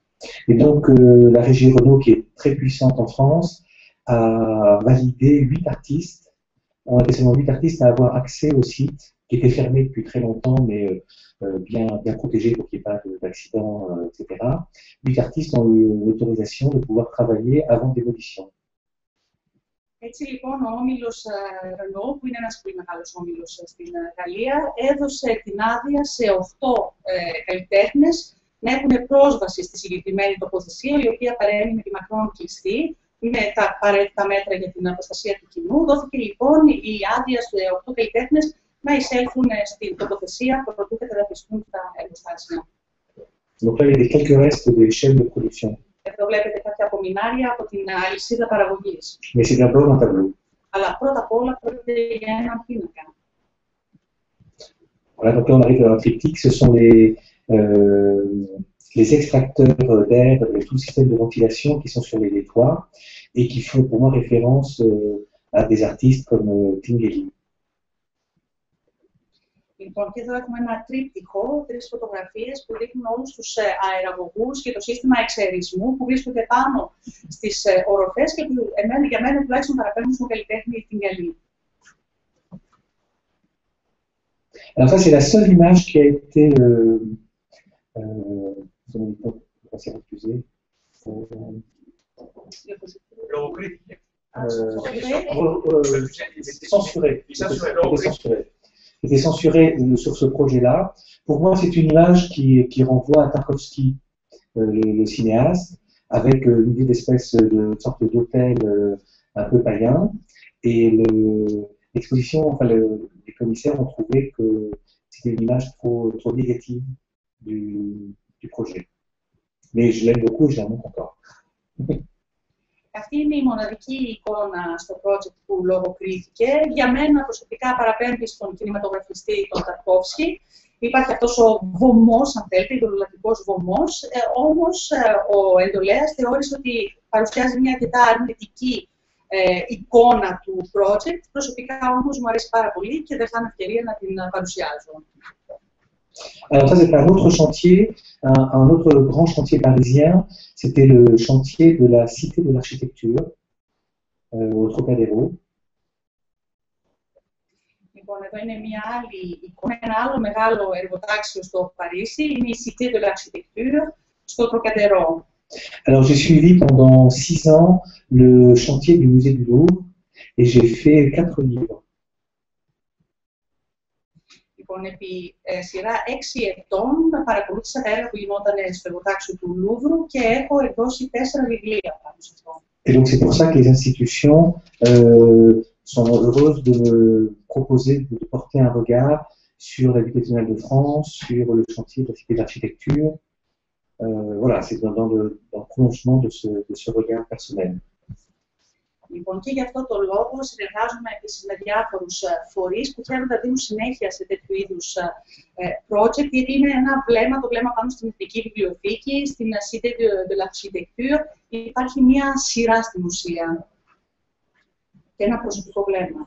Speaker 2: Et donc, euh, la régie Renault, qui est très puissante en France, a validé huit artistes. On a été seulement huit artistes à avoir accès au site, qui était fermé depuis très longtemps, mais euh, euh, bien, bien protégé pour qu'il n'y ait pas de- d'accident, euh, etc. Huit artistes ont eu l'autorisation de pouvoir travailler avant démolition.
Speaker 3: Έτσι λοιπόν ο όμιλος ε, Renault, που είναι ένας πολύ μεγάλος όμιλος ε, στην ε, Γαλλία, έδωσε την άδεια σε 8 ε, καλλιτέχνες να έχουν πρόσβαση στη συγκεκριμένη τοποθεσία, η οποία παρέμεινε τη μακρόν κλειστή, με τα απαραίτητα μέτρα για την προστασία του κοινού. Δόθηκε λοιπόν η άδεια σε 8 καλλιτέχνες να εισέλθουν ε, στην τοποθεσία προτού καταδαφιστούν τα εργοστάσια.
Speaker 2: Donc là, il y a des quelques restes des chaînes de production.
Speaker 3: Εδώ βλέπετε κάποια απομεινάρια από την αλυσίδα παραγωγή.
Speaker 2: Mais c'est d'abord un tableau.
Speaker 3: Αλλά πρώτα απ' όλα πρόκειται για έναν πίνακα.
Speaker 2: Voilà, donc là, on arrive à un triptyque. Ce sont les, euh, les extracteurs d'air et tout le système de ventilation qui sont sur les, les toits et qui font pour moi référence euh, à des artistes comme euh, Klingeli.
Speaker 3: Λοιπόν, και εδώ έχουμε ένα τρίπτυχο, τρει φωτογραφίε που δείχνουν όλου του αεραγωγού και το σύστημα εξαιρισμού που βρίσκονται πάνω στι οροφέ και που εμένα, για μένα τουλάχιστον παραπέμπουν στον καλλιτέχνη την Γαλλία.
Speaker 2: Alors ça, c'est la seule image qui a été... Euh, euh, vous avez était
Speaker 3: censuré
Speaker 2: sur ce projet-là. Pour moi, c'est une image qui, renvoie à Tarkovsky, euh, le, cinéaste, avec euh, une vue d'espèce de sorte d'hôtel euh, un peu païen. Et l'exposition, enfin, les commissaires ont trouvé que c'était une image trop, négative du, projet. Mais je l'aime beaucoup et je la montre encore.
Speaker 3: Αυτή είναι η μοναδική εικόνα στο project που λογοκρίθηκε. Για μένα προσωπικά παραπέμπει στον κινηματογραφιστή τον Ταρκόφσκι. Υπάρχει αυτός ο βωμός, αν θέλετε, ιδεολογικός βωμός. Ε, όμως ε, ο εντολέας θεώρησε ότι παρουσιάζει μια αρκετά αρνητική ε, εικόνα του project. Προσωπικά όμως μου αρέσει πάρα πολύ και δεν χάνω ευκαιρία να την ε, παρουσιάζω.
Speaker 2: Alors ça, c'était un autre chantier, un, un autre grand chantier parisien. C'était le chantier de la Cité de l'Architecture euh, au Trocadéro.
Speaker 3: Λοιπόν, εδώ είναι μια άλλη εικόνα, ένα άλλο μεγάλο εργοτάξιο στο Παρίσι. Είναι η Cité de l'Architecture στο Τροκαντερό.
Speaker 2: Alors j'ai suivi pendant six ans le chantier du musée du Louvre et j'ai fait quatre livres.
Speaker 3: Λοιπόν, επί ε, σειρά έξι ετών παρακολούθησα τα έργα που γινόταν στο εργοτάξιο του Λούβρου και έχω εκδώσει τέσσερα βιβλία πάνω σε αυτό.
Speaker 2: Et donc c'est pour ça que les institutions euh, sont heureuses de me proposer de porter un regard sur la Bibliothèque nationale de France, sur le chantier de la Cité de l'Architecture. Euh, voilà, c'est dans, dans le, dans le prolongement de ce, de ce regard personnel.
Speaker 3: Λοιπόν, και γι' αυτό το λόγο συνεργάζομαι επίσης με διάφορους ε, φορείς που θέλουν να δίνουν συνέχεια σε τέτοιου είδους ε, ε, project, γιατί είναι ένα βλέμμα, το βλέμμα πάνω στην Εθνική Βιβλιοθήκη, στην ε, Cité de, de l'Architecture. Υπάρχει μια σειρά στην ουσία και ένα προσωπικό βλέμμα.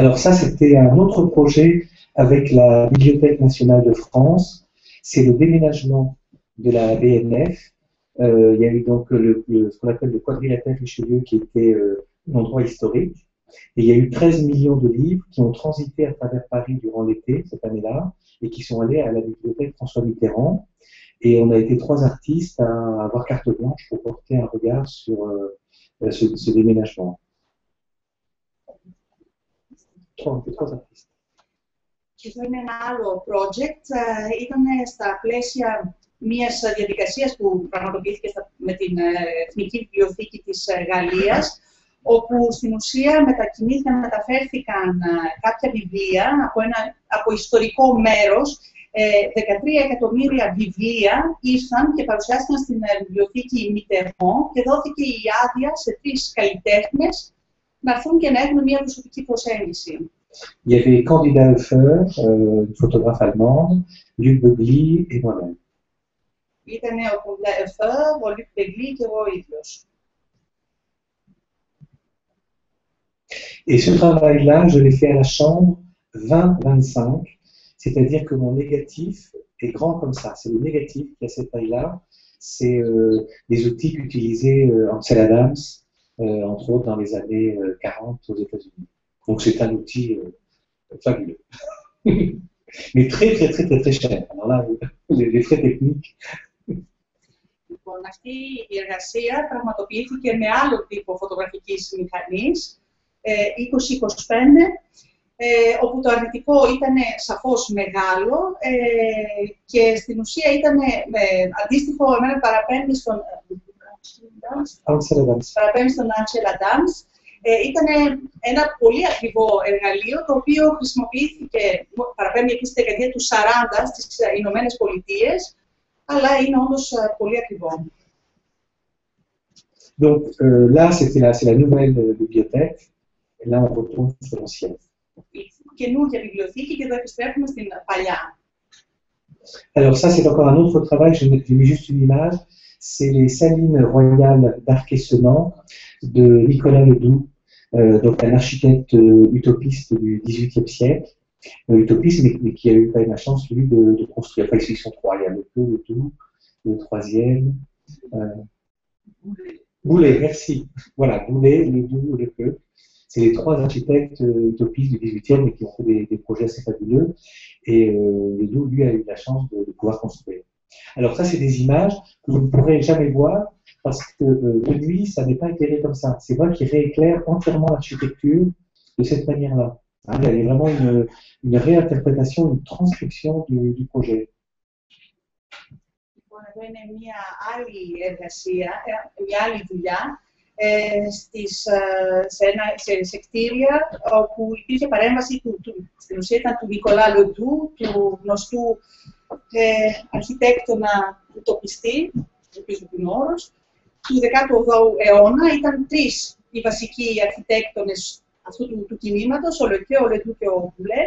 Speaker 2: Alors ça, c'était un autre projet avec la Bibliothèque nationale de France. C'est le déménagement de la BNF. Euh, il y a eu donc le, le- ce qu'on appelle le quadrilatère Richelieu qui était euh, un endroit historique. Et il y a eu 13 millions de livres qui ont transité à travers Paris durant l'été, cette année-là, et qui sont allés à la bibliothèque François Mitterrand. Et on a été trois artistes à avoir carte blanche pour porter un regard sur euh, euh, ce, ce déménagement. Trois, on était trois artistes.
Speaker 3: Και αυτό είναι ένα άλλο project. Ε, Ήταν στα πλαίσια Μιας διαδικασίας που πραγματοποιήθηκε στα- με την ε, Εθνική Βιβλιοθήκη της ε, Γαλλίας, όπου στην ουσία μετακινήθηκαν, μεταφέρθηκαν ε, κάποια βιβλία από ένα από ιστορικό μέρος. Ε, 13 εκατομμύρια βιβλία ήρθαν και παρουσιάστηκαν στην ε, βιβλιοθήκη Μητερμό και δόθηκε η άδεια σε τρεις καλλιτέχνες να έρθουν και να έχουν μια προσωπική προσέγγιση.
Speaker 2: Il y avait Candida Hofer, euh, une photographe allemande, Luc Begli et moi-même. Et ce travail-là, je l'ai fait à la chambre 20-25, c'est-à-dire que mon négatif est grand comme ça. C'est le négatif qui a cette taille-là. C'est euh, les outils qu'utilisait euh, Ansel Adams, euh, entre autres dans les années euh, 40 aux États-Unis. Donc c'est un outil euh, fabuleux. Mais très, très, très, très, très cher. Alors là, les frais techniques
Speaker 3: Λοιπόν, αυτή η εργασία πραγματοποιήθηκε με άλλο τύπο φωτογραφικής μηχανής, ε, 2025, ε, όπου το αρνητικό ήταν σαφώς μεγάλο ε, και στην ουσία ήταν ε, αντίστοιχο, εμένα παραπέμπει στον,
Speaker 2: Ansel Adams.
Speaker 3: παραπέμπει στον Ansel Adams. Ε, ήταν ένα πολύ ακριβό εργαλείο, το οποίο χρησιμοποιήθηκε, παραπέμπει επίσης στη δεκαετία του 40 στις Ηνωμένες Πολιτείες, αλλά είναι όντως ε, πολύ ακριβό.
Speaker 2: Donc euh, là, c'était la, c'est la nouvelle euh, bibliothèque. Et là, on retourne sur l'ancienne.
Speaker 3: Η καινούργια βιβλιοθήκη και εδώ επιστρέφουμε στην παλιά.
Speaker 2: Alors ça, c'est encore un autre travail, je mets, je mets juste une image, c'est les salines royales d'Arc-et-Senans de Nicolas Ledoux, euh, donc un architecte euh, utopiste du XVIIIe siècle, euh, utopiste, mais, qui a eu quand même la chance, lui, de, construire. Enfin, ils sont trois, il y a Ledoux, Ledoux, le troisième, euh, Boulet, merci. Voilà, Boulet, Ledoux, Ledoux. C'est les trois architectes euh, utopistes du XVIIIe et qui ont fait des, projets assez fabuleux. Et euh, Ledoux, lui, a eu la chance de, de pouvoir construire. Alors ça, c'est des images que vous ne pourrez jamais voir parce que euh, de nuit, ça n'est pas éclairé comme ça. C'est moi qui rééclaire entièrement l'architecture de cette manière-là. Hein, il y a vraiment une, une réinterprétation, une transcription du, du projet.
Speaker 3: Λοιπόν, Λοιπόν, εδώ είναι μια άλλη εργασία, ε, μια άλλη δουλειά, ε, στις, ε, σε, ένα, σε, σε κτίρια όπου υπήρχε παρέμβαση του, του, στην ουσία ήταν του Νικολά Λοντού, του γνωστού ε, αρχιτέκτονα τοπιστή, ελπίζω που είναι ο όρος, του 18ου αιώνα. Ήταν τρεις οι βασικοί αρχιτέκτονες αυτού του, του κινήματος, ο Λεκέ, ο Λεντού και ο Μπουλέ.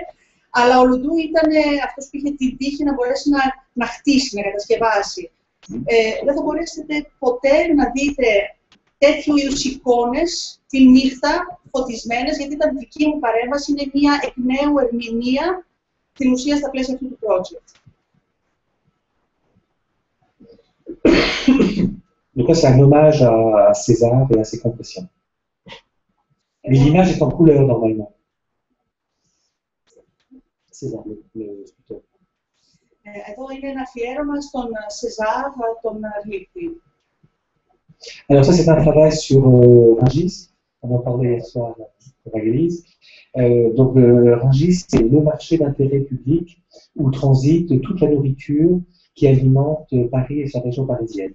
Speaker 3: Αλλά ο Λοντού ήταν αυτός που είχε την τύχη να μπορέσει να, να χτίσει, να κατασκευάσει. Ε, δεν θα μπορέσετε ποτέ να δείτε τέτοιου είδους εικόνες τη νύχτα φωτισμένες, γιατί ήταν δική μου παρέμβαση, είναι μια εκ νέου ερμηνεία την ουσία στα πλαίσια αυτού του project.
Speaker 2: Donc là, c'est un hommage à César et à ses compressions. Mais l'image est en couleur normalement. César, le, le sculpteur.
Speaker 3: Ε, Εδώ είναι ένα αφιέρωμα στον Σεζάρ, τον Λίπτη.
Speaker 2: Alors ça, c'est un travail sur euh, Rungis. On en parlait hier soir à l'église. Euh, donc euh, Rungis, c'est le marché d'intérêt public où transite toute la nourriture qui alimente Paris et sa région parisienne.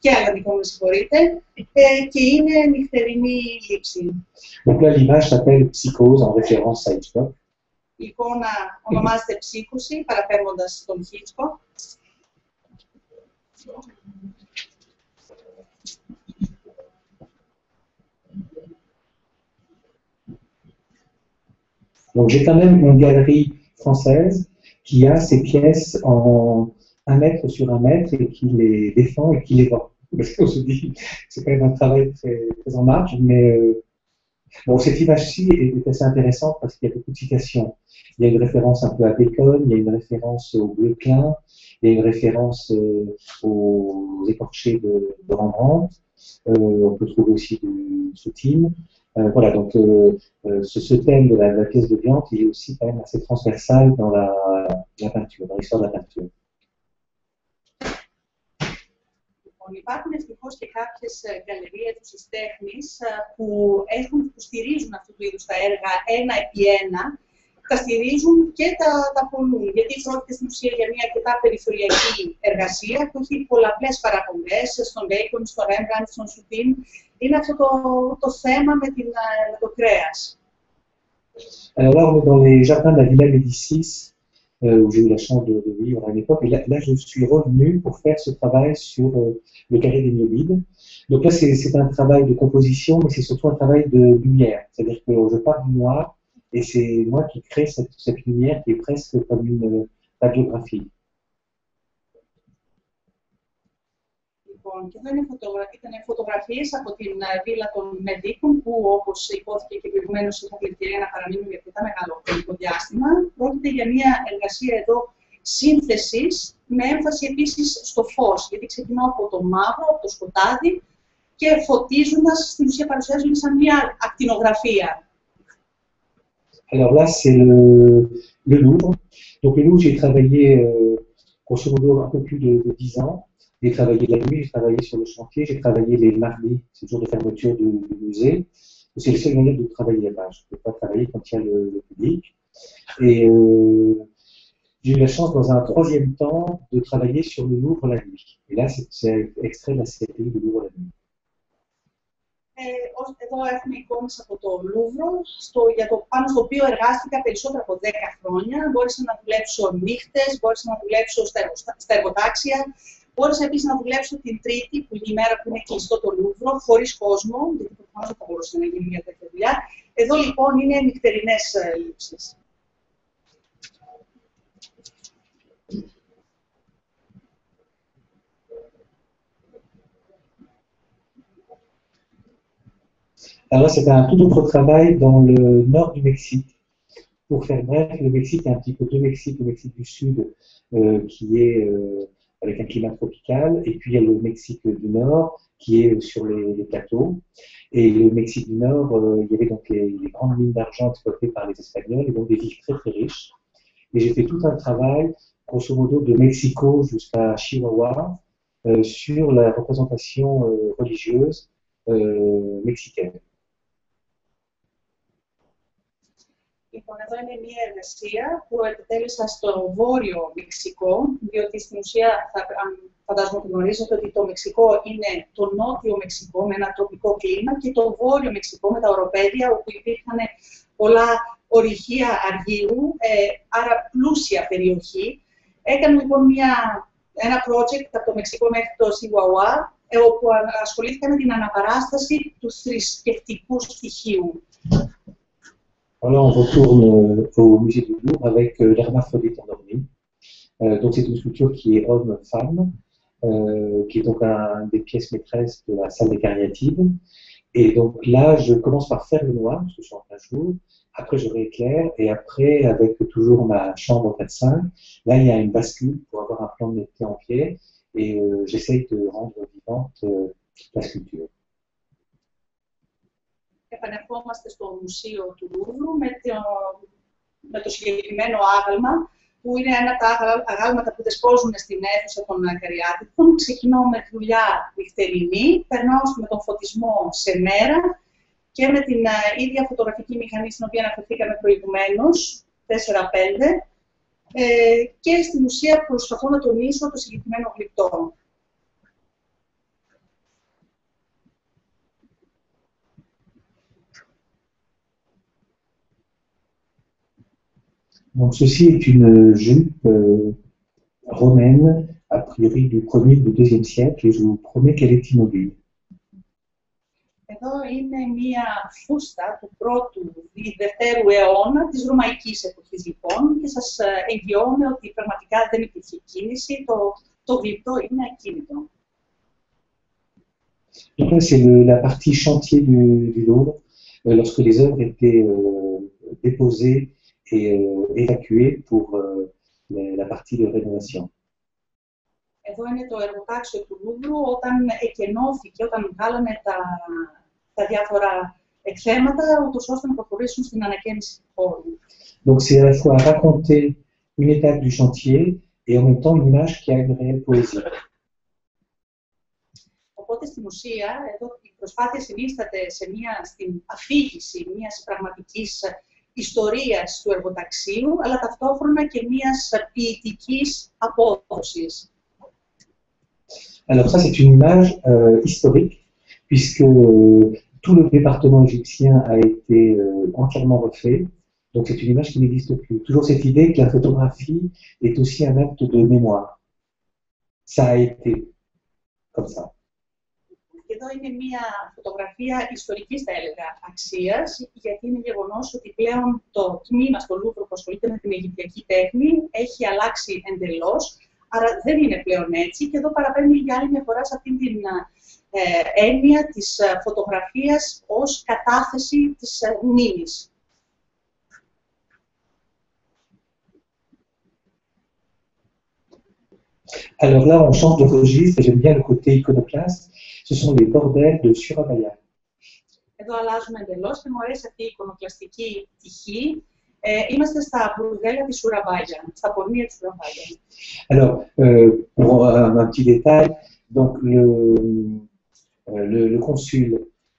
Speaker 3: και αλλαντικών, με συγχωρείτε, ε, και είναι νυχτερινή λήψη.
Speaker 2: Donc là, l'image s'appelle Psychose en référence à Hitchcock.
Speaker 3: Η εικόνα ονομάζεται ψύχωση, παραπέμποντας τον Χίτσκο.
Speaker 2: Donc j'ai quand même une galerie française qui a ses pièces en un mètre sur un mètre et qui les défend et qui les vend. Parce qu'on se dit, c'est quand même un travail très, en marge, mais euh, bon, cette image-ci est, assez intéressante parce qu'il y a beaucoup de citations. Il y a une référence un peu à Bacon, il y a une référence au bleu clin, il y a une référence euh, aux écorchés de, de Rembrandt. Euh, on peut trouver aussi du Soutine. Voilà, donc ce, thème de la, pièce de viande, il est aussi quand même assez transversal dans la peinture, dans l'histoire de la peinture.
Speaker 3: Λοιπόν, υπάρχουν ευτυχώς και κάποιες γκαλερίες τη τέχνη που, έχουν, που στηρίζουν αυτού του είδους τα έργα ένα επί ένα, τα στηρίζουν και τα, τα πολλούν. Γιατί πρόκειται στην ουσία για μια αρκετά περιθωριακή εργασία που έχει πολλαπλές παραπομπές στον Μπέικον, στον Ρέμπραντ, στον Σουτίν. Είναι αυτό το, το θέμα με, την, με το κρέας.
Speaker 2: Alors là, on est dans les jardins de la Villa Médicis, euh, où j'ai eu la chance de, de vivre à l'époque. Et là, là, je suis revenu pour faire ce travail sur euh, le carré des myobides. Donc là, c'est un travail de composition, mais c'est surtout un travail de lumière. C'est-à-dire que je pars du noir, et c'est moi qui crée cette, cette lumière qui est presque comme une euh, radiographie.
Speaker 3: Λοιπόν, και εδώ είναι φωτογρα... ήταν φωτογραφίες από την ε, βίλα των Μεδίκων, που όπως υπόθηκε και προηγουμένως είχα την ευκαιρία να παραμείνω για αρκετά μεγάλο χρονικό διάστημα. Πρόκειται για μια εργασία εδώ σύνθεσης, με έμφαση επίσης στο φως, γιατί ξεκινώ από το μαύρο, από το σκοτάδι και φωτίζοντας, στην ουσία παρουσιάζονται σαν μια ακτινογραφία.
Speaker 2: Alors là, c'est le, le Louvre. Donc le Louvre, j'ai travaillé euh, grosso modo un peu plus de, de 10 ans. J'ai travaillé la nuit, j'ai travaillé sur le chantier, j'ai travaillé les mardis, c'est le jour de fermeture du, du musée. C'est le seul moyen de travailler là-bas. Je ne peux pas travailler quand il y a le, le public. Et euh, j'ai eu la chance, dans un troisième temps, de travailler sur le Louvre la nuit. Et là, c'est- c'est extrait de la série du Louvre la nuit.
Speaker 3: Ε, ως- εδώ έχουμε εικόνες από το Λούβρο, στο, για το, πάνω στο οποίο εργάστηκα περισσότερα από 10 χρόνια. Μπόρεσα να δουλέψω νύχτες, μπόρεσα να δουλέψω στα, εργοστα- στα εργοτάξια. Μπόρεσα επίσης να δουλέψω την Τρίτη, που είναι η μέρα που είναι κλειστό το Λούβρο, χωρίς κόσμο, γιατί προφανώς δεν θα μπορούσε να γίνει μια τέτοια δουλειά. Εδώ λοιπόν είναι νυχτερινές ε, λήψεις.
Speaker 2: Alors là, c'est un tout autre travail dans le nord du Mexique. Pour faire bref, le Mexique, il y a un petit peu deux Mexiques, le Mexique du Sud, euh, qui est euh, avec un climat tropical, et puis il y a le Mexique du Nord, qui est sur les, plateaux. Et le Mexique du Nord, euh, il y avait donc les, grandes mines d'argent exploitées par les Espagnols, et donc des villes très très riches. Et j'ai fait tout un travail, grosso modo, de Mexico jusqu'à Chihuahua, euh, sur la représentation euh, religieuse euh, mexicaine.
Speaker 3: Λοιπόν, εδώ είναι μια εργασία που επιτέλεσα στο βόρειο Μεξικό, διότι στην ουσία, θα, αν φαντάζομαι ότι γνωρίζετε, ότι το Μεξικό είναι το νότιο Μεξικό με ένα τοπικό κλίμα και το βόρειο Μεξικό με τα οροπέδια, όπου υπήρχαν πολλά ορυχεία αργύρου, ε, άρα πλούσια περιοχή. Έκανα λοιπόν μια, ένα project από το Μεξικό μέχρι το Σιγουαουά, ε, όπου ασχολήθηκα με την αναπαράσταση του θρησκευτικού στοιχείου.
Speaker 2: Alors on retourne euh, au musée du Louvre avec euh, l'hermaphrodite endormi. Euh, donc c'est une sculpture qui est homme-femme, qui est donc un des pièces maîtresses de la salle des cariatides. Et donc là, je commence par faire le noir, parce que je suis en plein jour. Après, je rééclaire. Et après, avec toujours ma chambre 4-5, là, il y a une bascule pour avoir un plan de netteté en pied. Et j'essaye de rendre vivante la sculpture.
Speaker 3: Επανερχόμαστε στο Μουσείο του Λούβρου με το, με το συγκεκριμένο άγαλμα, που είναι ένα από τα άγαλ- αγάλματα που δεσπόζουν στην αίθουσα των Καριάτικων. Ξεκινώ με δουλειά νυχτερινή, περνάω με τον φωτισμό σε μέρα και με την α, ίδια φωτογραφική μηχανή στην οποία αναφερθήκαμε προηγουμένως, 4-5, ε, και στην ουσία προσπαθώ να τονίσω το συγκεκριμένο γλυπτό.
Speaker 2: Donc ceci est une jupe euh, romaine, a priori du 1er ou du 2e siècle, et je vous promets qu'elle est immobile.
Speaker 3: Εδώ είναι μία φούστα του πρώτου ή δευτέρου αιώνα της ρωμαϊκής εποχής λοιπόν και σας ε, εγγυώμαι ότι πραγματικά δεν υπήρχε κίνηση, το, το γλυπτό είναι ακίνητο.
Speaker 2: Donc là, c'est le- la partie chantier du, du Louvre, euh, lorsque les œuvres étaient euh, déposées et euh, évacuées pour euh, la, la partie de rénovation.
Speaker 3: Εδώ είναι το εργοτάξιο του Λούβρου όταν εκενώθηκε, όταν βγάλανε τα, τα διάφορα εκθέματα, ούτως ώστε να προχωρήσουν στην ανακαίνιση του χώρου.
Speaker 2: Donc c'est à la fois raconter une étape du chantier et en même temps une image qui a une réelle poésie.
Speaker 3: Οπότε στην ουσία, εδώ η προσπάθεια συνίσταται σε μια, στην αφήγηση μιας πραγματικής ιστορίας του εργοταξίου, αλλά ταυτόχρονα και μιας ποιητικής απόδοσης.
Speaker 2: Alors ça, c'est une image euh, historique, puisque euh, tout le département égyptien a été euh, entièrement refait. Donc c'est une image qui n'existe plus. Toujours cette idée que la photographie est aussi un acte de mémoire. Ça a été comme ça.
Speaker 3: Και εδώ είναι μια φωτογραφία ιστορικής, θα έλεγα, αξίας, γιατί είναι γεγονός ότι πλέον το τμήμα στο Λούβρο που ασχολείται με την Αιγυπτιακή τέχνη έχει αλλάξει εντελώς, άρα δεν είναι πλέον έτσι και εδώ παραπέμπει για άλλη μια φορά σε αυτήν την ε, έννοια της ε, φωτογραφίας ως κατάθεση της ε, μνήμης.
Speaker 2: Alors là, on change de registre, j'aime bien le côté iconoclaste. Ce sont les bordels de Surabaya.
Speaker 3: Εδώ αλλάζουμε εντελώς και μου αρέσει αυτή η εικονοκλαστική πτυχή. Ε, είμαστε στα μπουρδέλα της Σουραμπάγια, στα πορνεία της Σουραμπάγια.
Speaker 2: Alors, euh, pour un, un petit détail, donc le, euh, le, le consul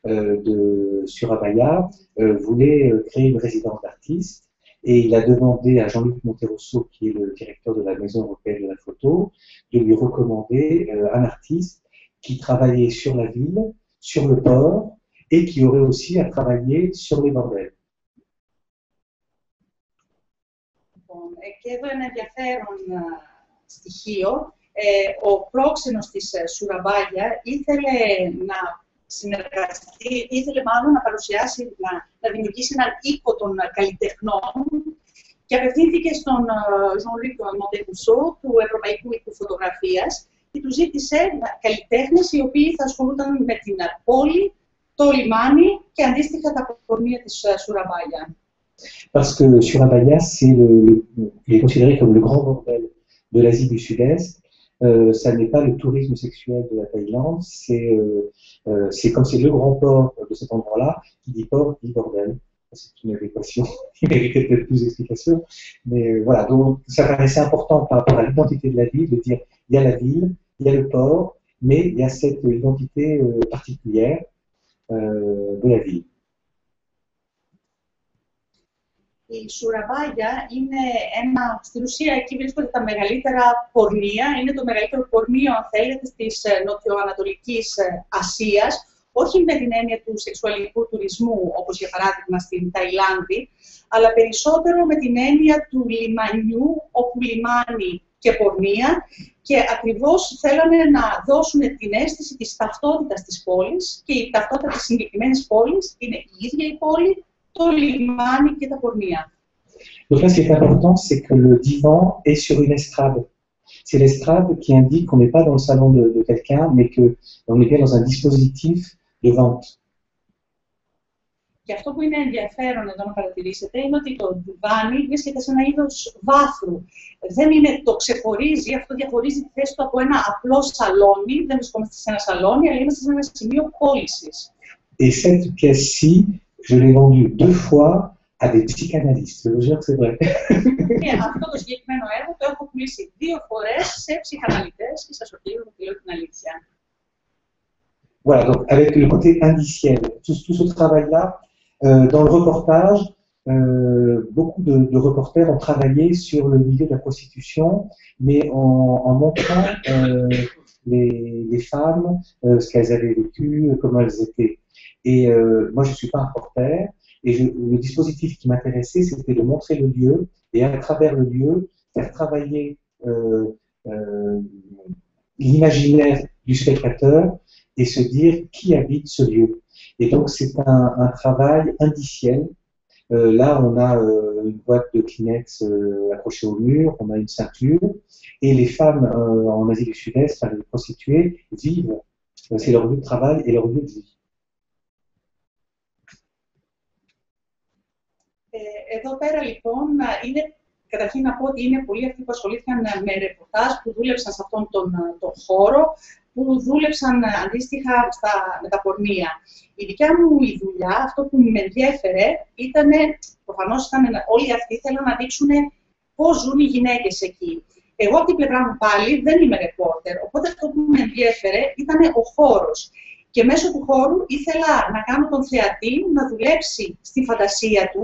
Speaker 2: euh, de Surabaya euh, voulait euh, créer une résidence d'artistes et il a demandé à Jean-Luc Monterosso, qui est le directeur de la Maison européenne de la photo, de lui recommander euh, un artiste qui travaillait sur la ville, sur le port et qui aurait aussi à travailler sur les bordels.
Speaker 3: Λοιπόν, ε, και εδώ ένα ενδιαφέρον α, στοιχείο. Ε, ο πρόξενος της ε, Σουραμπάγια ήθελε να συνεργαστεί, ήθελε μάλλον να παρουσιάσει, να, να δημιουργήσει έναν οίκο των ε, καλλιτεχνών και απευθύνθηκε στον Jean-Luc Montecousso του Ευρωπαϊκού Οίκου Φωτογραφίας και του ζήτησε να- καλλιτέχνες οι οποίοι θα ασχολούνταν με την ε, πόλη, το λιμάνι και αντίστοιχα τα πορνεία της ε, Σουραμπάγια.
Speaker 2: Parce que Surabaya, c'est le, il est considéré comme le grand bordel de l'Asie du Sud-Est. Euh, ça n'est pas le tourisme sexuel de la Thaïlande, c'est euh, euh, comme c'est le grand port de cet endroit-là, qui dit port dit bordel. C'est une adéquation qui méritait peut-être plus d'explications. Mais euh, voilà, donc ça paraissait important par rapport à l'identité de la ville de dire il y a la ville, il y a le port, mais il y a cette identité euh, particulière de la ville.
Speaker 3: Η Σουραβάγια είναι ένα, στην ουσία εκεί βρίσκονται τα μεγαλύτερα πορνεία, είναι το μεγαλύτερο πορνείο, αν θέλετε, της ε, νοτιοανατολικής ε, Ασίας, όχι με την έννοια του σεξουαλικού τουρισμού, όπως για παράδειγμα στην Ταϊλάνδη, αλλά περισσότερο με την έννοια του λιμανιού, όπου λιμάνι και πορνεία, και ακριβώς θέλανε να δώσουν την αίσθηση της ταυτότητας της πόλης, και η ταυτότητα της συγκεκριμένης πόλης είναι η ίδια η πόλη, το λιμάνι και τα πορνεία.
Speaker 2: Donc là, ce qui est important, c'est que le divan est sur une estrade. C'est l'estrade qui indique qu'on n'est pas dans le salon de, de quelqu'un, mais qu'on est bien dans un dispositif de vente.
Speaker 3: Και αυτό που είναι ενδιαφέρον εδώ να παρατηρήσετε είναι ότι το ντουβάνι βρίσκεται σε ένα είδος βάθρου. Δεν είναι, το ξεχωρίζει, αυτό διαχωρίζει τη θέση του από ένα απλό σαλόνι. Δεν βρισκόμαστε σε ένα σαλόνι, αλλά είμαστε σε ένα σημείο πώλησης.
Speaker 2: Et cette pièce-ci, je l'ai vendue deux fois à des psychanalystes. Je vous jure que c'est vrai.
Speaker 3: Και αυτό το συγκεκριμένο έργο το έχω πουλήσει δύο φορέ σε ψυχαναλυτέ και σα οφείλω να λέω την αλήθεια.
Speaker 2: Voilà, donc avec le côté indiciel, tout, tout ce travail-là, euh, dans le reportage, euh, beaucoup de, de reporters ont travaillé sur le milieu de la prostitution, mais en, en montrant euh, les, les femmes, euh, ce qu'elles avaient vécu, euh, comment elles étaient. et euh, moi, je ne suis pas un reporter, et le dispositif qui m'intéressait, c'était de montrer le lieu, et à travers le lieu, faire travailler euh, euh, l'imaginaire du spectateur et se dire qui habite ce lieu. Et donc, c'est un, un travail indiciel. Euh, là, on a euh, une boîte de Kleenex accrochée au mur, on a une ceinture, et les femmes en Asie du Sud-Est, les prostituées, vivent. C'est leur lieu de travail et leur lieu de vie.
Speaker 3: Εδώ πέρα λοιπόν είναι, καταρχήν να πω ότι είναι πολλοί αυτοί που ασχολήθηκαν με ρεπορτάζ, που δούλεψαν σε αυτόν τον, τον χώρο, που δούλεψαν αντίστοιχα στα, με τα πορνεία. Η δικιά μου η δουλειά, αυτό που με ενδιέφερε, ήταν, προφανώς ήταν, όλοι αυτοί θέλαν να δείξουν πώς ζουν οι γυναίκες εκεί. Εγώ από την πλευρά μου πάλι δεν είμαι ρεπόρτερ, οπότε αυτό που με ενδιέφερε ήταν ο χώρος. Και μέσω του χώρου ήθελα να κάνω τον θεατή να δουλέψει στη φαντασία του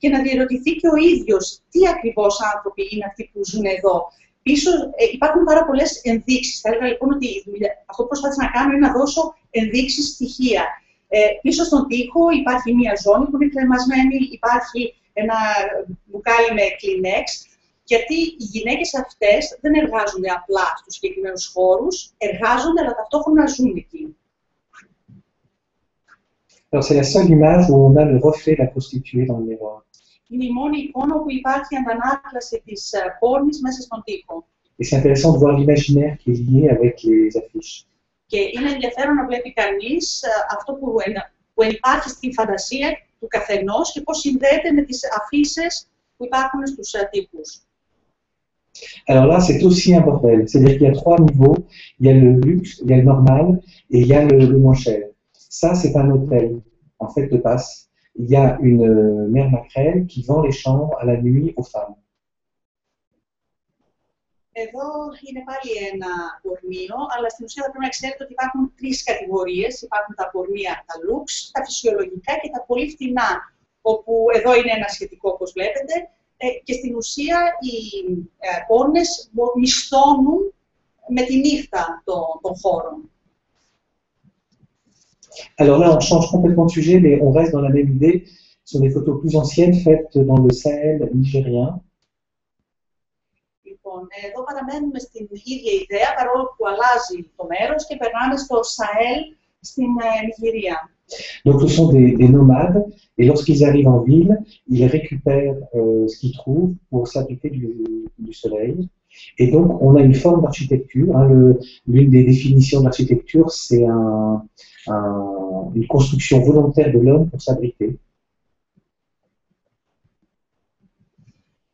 Speaker 3: και να διερωτηθεί και ο ίδιος τι ακριβώς άνθρωποι είναι αυτοί που ζουν εδώ. Πίσω ε, υπάρχουν πάρα πολλές ενδείξεις. Θα έλεγα λοιπόν ότι η δουλειά- αυτό που προσπάθησα να κάνω είναι να δώσω ενδείξεις, στοιχεία. Ε, πίσω στον τοίχο υπάρχει μία ζώνη που είναι κρεμασμένη, υπάρχει ένα μπουκάλι με Kleenex, γιατί οι γυναίκες αυτές δεν εργάζονται απλά στους συγκεκριμένους χώρους, εργάζονται αλλά ταυτόχρονα ζουν εκεί.
Speaker 2: Alors, c'est la seule image où on a le reflet de la prostituée dans le miroir.
Speaker 3: Είναι η μόνη εικόνα όπου υπάρχει αντανάκλαση της ε, πόρνης μέσα στον τοίχο.
Speaker 2: Et c'est intéressant de voir l'imaginaire qui est lié avec les affiches.
Speaker 3: Και είναι ενδιαφέρον να βλέπει κανείς ε, αυτό που, ενα- που υπάρχει στη φαντασία του καθενός και πώς συνδέεται με τις αφήσει που υπάρχουν στους ε, τύπους.
Speaker 2: Alors là, c'est aussi un bordel. C'est-à-dire qu'il y a trois niveaux. Il y a le luxe, il y a le normal et il y a le, le moins cher. Ça, c'est un hôtel, en fait, de passe. Il y a une euh, mère maquerelle qui vend les chambres à la nuit aux femmes.
Speaker 3: Εδώ είναι πάλι ένα πορνείο, αλλά στην ουσία θα πρέπει να ξέρετε ότι υπάρχουν τρεις κατηγορίες. Υπάρχουν τα πορνεία, τα lux, τα φυσιολογικά και τα πολύ φτηνά, όπου εδώ είναι ένα σχετικό, όπως βλέπετε, ε, και στην ουσία οι ε, πόρνες μπο- μισθώνουν με τη νύχτα των, των χώρων.
Speaker 2: Alors là, on change complètement de sujet, mais on reste dans la même idée. Ce sont des photos plus anciennes faites dans le Sahel nigérien.
Speaker 3: Λοιπόν, εδώ παραμένουμε στην ίδια ιδέα, παρόλο που αλλάζει το μέρος και περνάμε στο Σαέλ στην ε, Νιγηρία.
Speaker 2: Donc, ce sont des, des nomades, et lorsqu'ils arrivent en ville, ils récupèrent euh, ce qu'ils trouvent pour s'abriter du, du soleil. Et donc, on a une forme d'architecture. hein, le- L'une des définitions d'architecture, c'est un- un- une construction volontaire de l'homme pour s'abriter.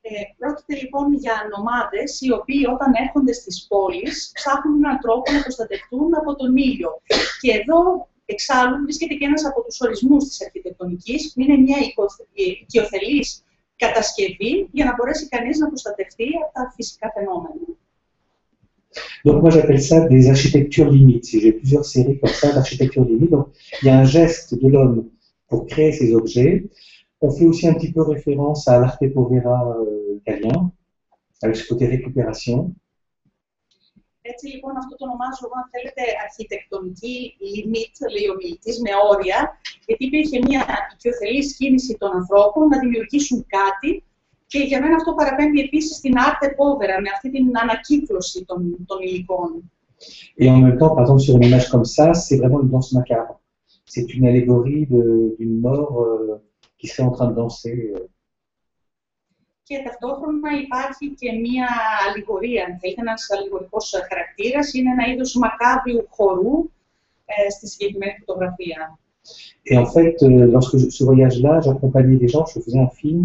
Speaker 3: Ε, πρόκειται λοιπόν για νομάδες οι οποίοι όταν έρχονται στις πόλεις ψάχνουν έναν τρόπο να προστατευτούν από τον ήλιο. Και εδώ εξάλλου βρίσκεται και ένας από τους ορισμούς της αρχιτεκτονικής που είναι μια οικοθε- ε, οικειοθελής κατασκευή για να μπορέσει κανείς να προστατευτεί από τα φυσικά φαινόμενα.
Speaker 2: Donc moi j'appelle ça des architectures limites. J'ai plusieurs séries comme ça d'architecture limite. Donc il y a un geste de l'homme pour créer ces objets. On fait aussi un petit peu référence à l'arte povera euh, italien, avec ce côté récupération.
Speaker 3: Έτσι λοιπόν αυτό το ονομάζω εγώ, αν θέλετε, αρχιτεκτονική limit, λέει ο μιλητής, με όρια, γιατί υπήρχε μια οικειοθελή κίνηση των ανθρώπων να δημιουργήσουν κάτι Και για μένα αυτό παραπέμπει επίσης στην arte με αυτή την ανακύκλωση των υλικών.
Speaker 2: Και εν même temps, par exemple, σε μια image όπω είναι vraiment une danse macabre. Μια αλληγορία τη mort euh, που serait en train de danser. Euh.
Speaker 3: Και ταυτόχρονα υπάρχει και μια αλληγορία, αν θέλετε, ένας αλληγορικός χαρακτήρας, είναι ένα είδος μακάβιου χορού ε, στη συγκεκριμένη φωτογραφία.
Speaker 2: Και en fait, σε αυτό το voyage-là, je faisais un film.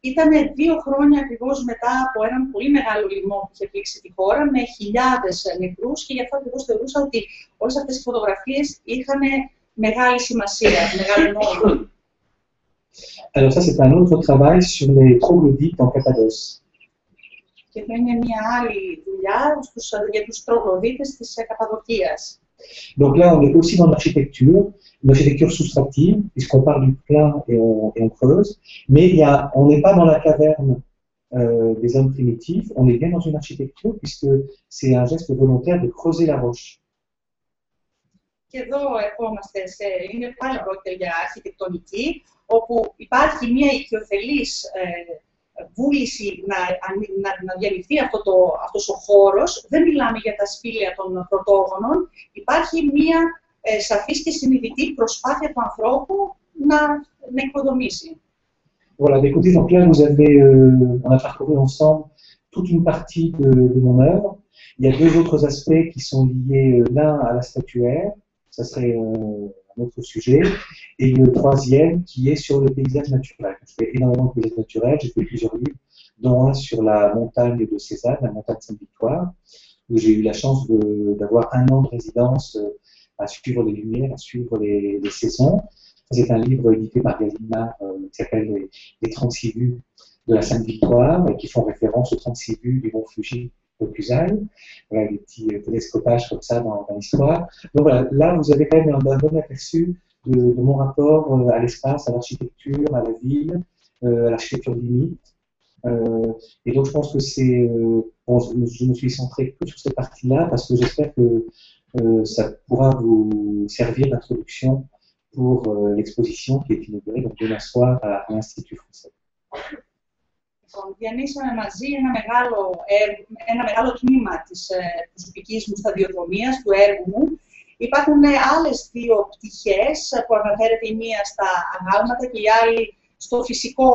Speaker 3: Ήταν δύο χρόνια ακριβώς μετά από έναν πολύ μεγάλο λοιμό που είχε πλήξει τη χώρα με χιλιάδες ε, νεκρούς και γι' αυτό ακριβώς θεωρούσα ότι όλες αυτές οι φωτογραφίες είχαν μεγάλη σημασία, μεγάλο νόημα.
Speaker 2: Alors ça, c'est un autre travail sur les troglodytes en Cappadoce.
Speaker 3: Και αυτό είναι μια άλλη δουλειά στους, για τους τρογλωδίτες της ε, Καπαδοκίας.
Speaker 2: Donc là, on est aussi dans l'architecture, une architecture soustractive, puisqu'on part du plein et on, et on creuse. Mais il y a, on n'est pas dans la caverne euh, des hommes primitifs, on est bien dans une architecture, puisque c'est un geste volontaire de creuser la roche.
Speaker 3: Και εδώ ερχόμαστε σε, είναι πάλι πρόκειται για αρχιτεκτονική, όπου υπάρχει μια οικειοθελής ε, βούληση να, ανοι- να, να διαλυθεί αυτό το, αυτός ο χώρος. Δεν μιλάμε για τα σπήλαια των πρωτόγονων. Υπάρχει μια ε, σαφής και συνειδητή προσπάθεια του ανθρώπου να, να οικοδομήσει.
Speaker 2: Voilà, bah, écoutez, donc là, vous avez, euh, on a parcouru ensemble toute une partie de, de mon œuvre. Il y a deux autres aspects qui sont liés euh, l'un à la statuaire, ça serait euh, un autre sujet, et le troisième qui est sur le paysage naturel. Je fais énormément de paysage naturel, j'ai fait plusieurs livres, dont un sur la montagne de Cézanne, la montagne Sainte-Victoire, où j'ai eu la chance d'avoir un an de résidence euh, à suivre les lumières, à suivre les, saisons. C'est un livre édité par Gallimard euh, qui s'appelle les, les 36 vues de la Sainte-Victoire et qui font référence aux 36 vues du mont Fuji Kusaï. Voilà, des petits euh, télescopages comme ça dans, l'histoire. Donc voilà, là, vous avez quand même un, bon aperçu de, mon rapport euh, à l'espace, à l'architecture, à la ville, euh, à l'architecture limite. Et donc, je pense que c'est. bon, je, me- suis centré que sur cette partie-là parce que j'espère que ça pourra vous servir d'introduction pour l'exposition qui est inaugurée donc, demain soir à l'Institut français.
Speaker 3: Λοιπόν, διανύσαμε μαζί ένα μεγάλο, έργο, ένα μεγάλο τμήμα της ε, προσωπικής μου σταδιοδρομίας, του έργου μου. Υπάρχουν ε, άλλες δύο πτυχές ε, που αναφέρεται η μία στα αγάλματα και η άλλη στο φυσικό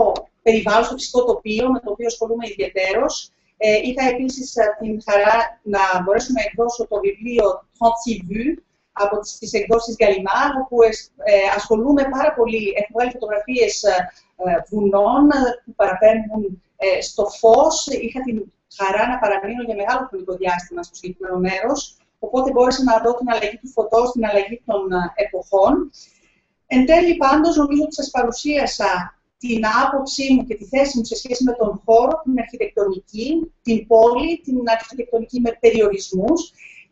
Speaker 3: περιβάλλον, στο φυσικό τοπίο, με το οποίο ασχολούμαι ιδιαίτερος. Ε, είχα επίσης ε, την χαρά να μπορέσω να εκδώσω το βιβλίο 36 vues από τις, τις εκδόσεις Gallimard, όπου εσ- ε, ασχολούμαι πάρα πολύ, έχω βγάλει φωτογραφίες ε, ε, βουνών ε, που παραπέμπουν ε, στο φως. Είχα την χαρά να παραμείνω για μεγάλο χρονικό διάστημα στο συγκεκριμένο μέρος, οπότε μπόρεσα να δω την αλλαγή του φωτός, την αλλαγή των ε, εποχών. Εν τέλει πάντως, νομίζω ότι σας παρουσίασα την άποψή μου και τη θέση μου σε σχέση με τον χώρο, την αρχιτεκτονική, την πόλη, την αρχιτεκτονική με περιορισμούς,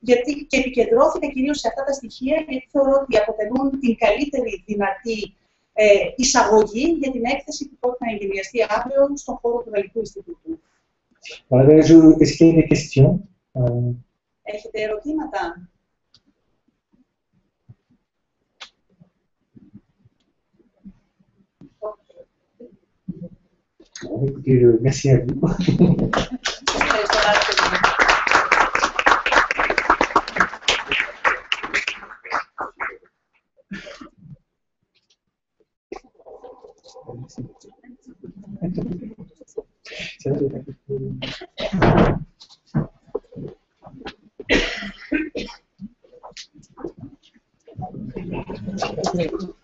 Speaker 3: γιατί και επικεντρώθηκα κυρίως σε αυτά τα στοιχεία, γιατί θεωρώ ότι αποτελούν την καλύτερη δυνατή ε, εισαγωγή για την έκθεση που πρόκειται να εγκαινιαστεί αύριο στον χώρο του Γαλλικού Ινστιτούτου.
Speaker 2: Voilà, ben, je- Est-ce qu'il y a des questions Euh,
Speaker 3: Έχετε ερωτήματα;
Speaker 2: bon, écoutez, je- merci à vous.
Speaker 3: 거의
Speaker 2: 했습니다. 제가 제가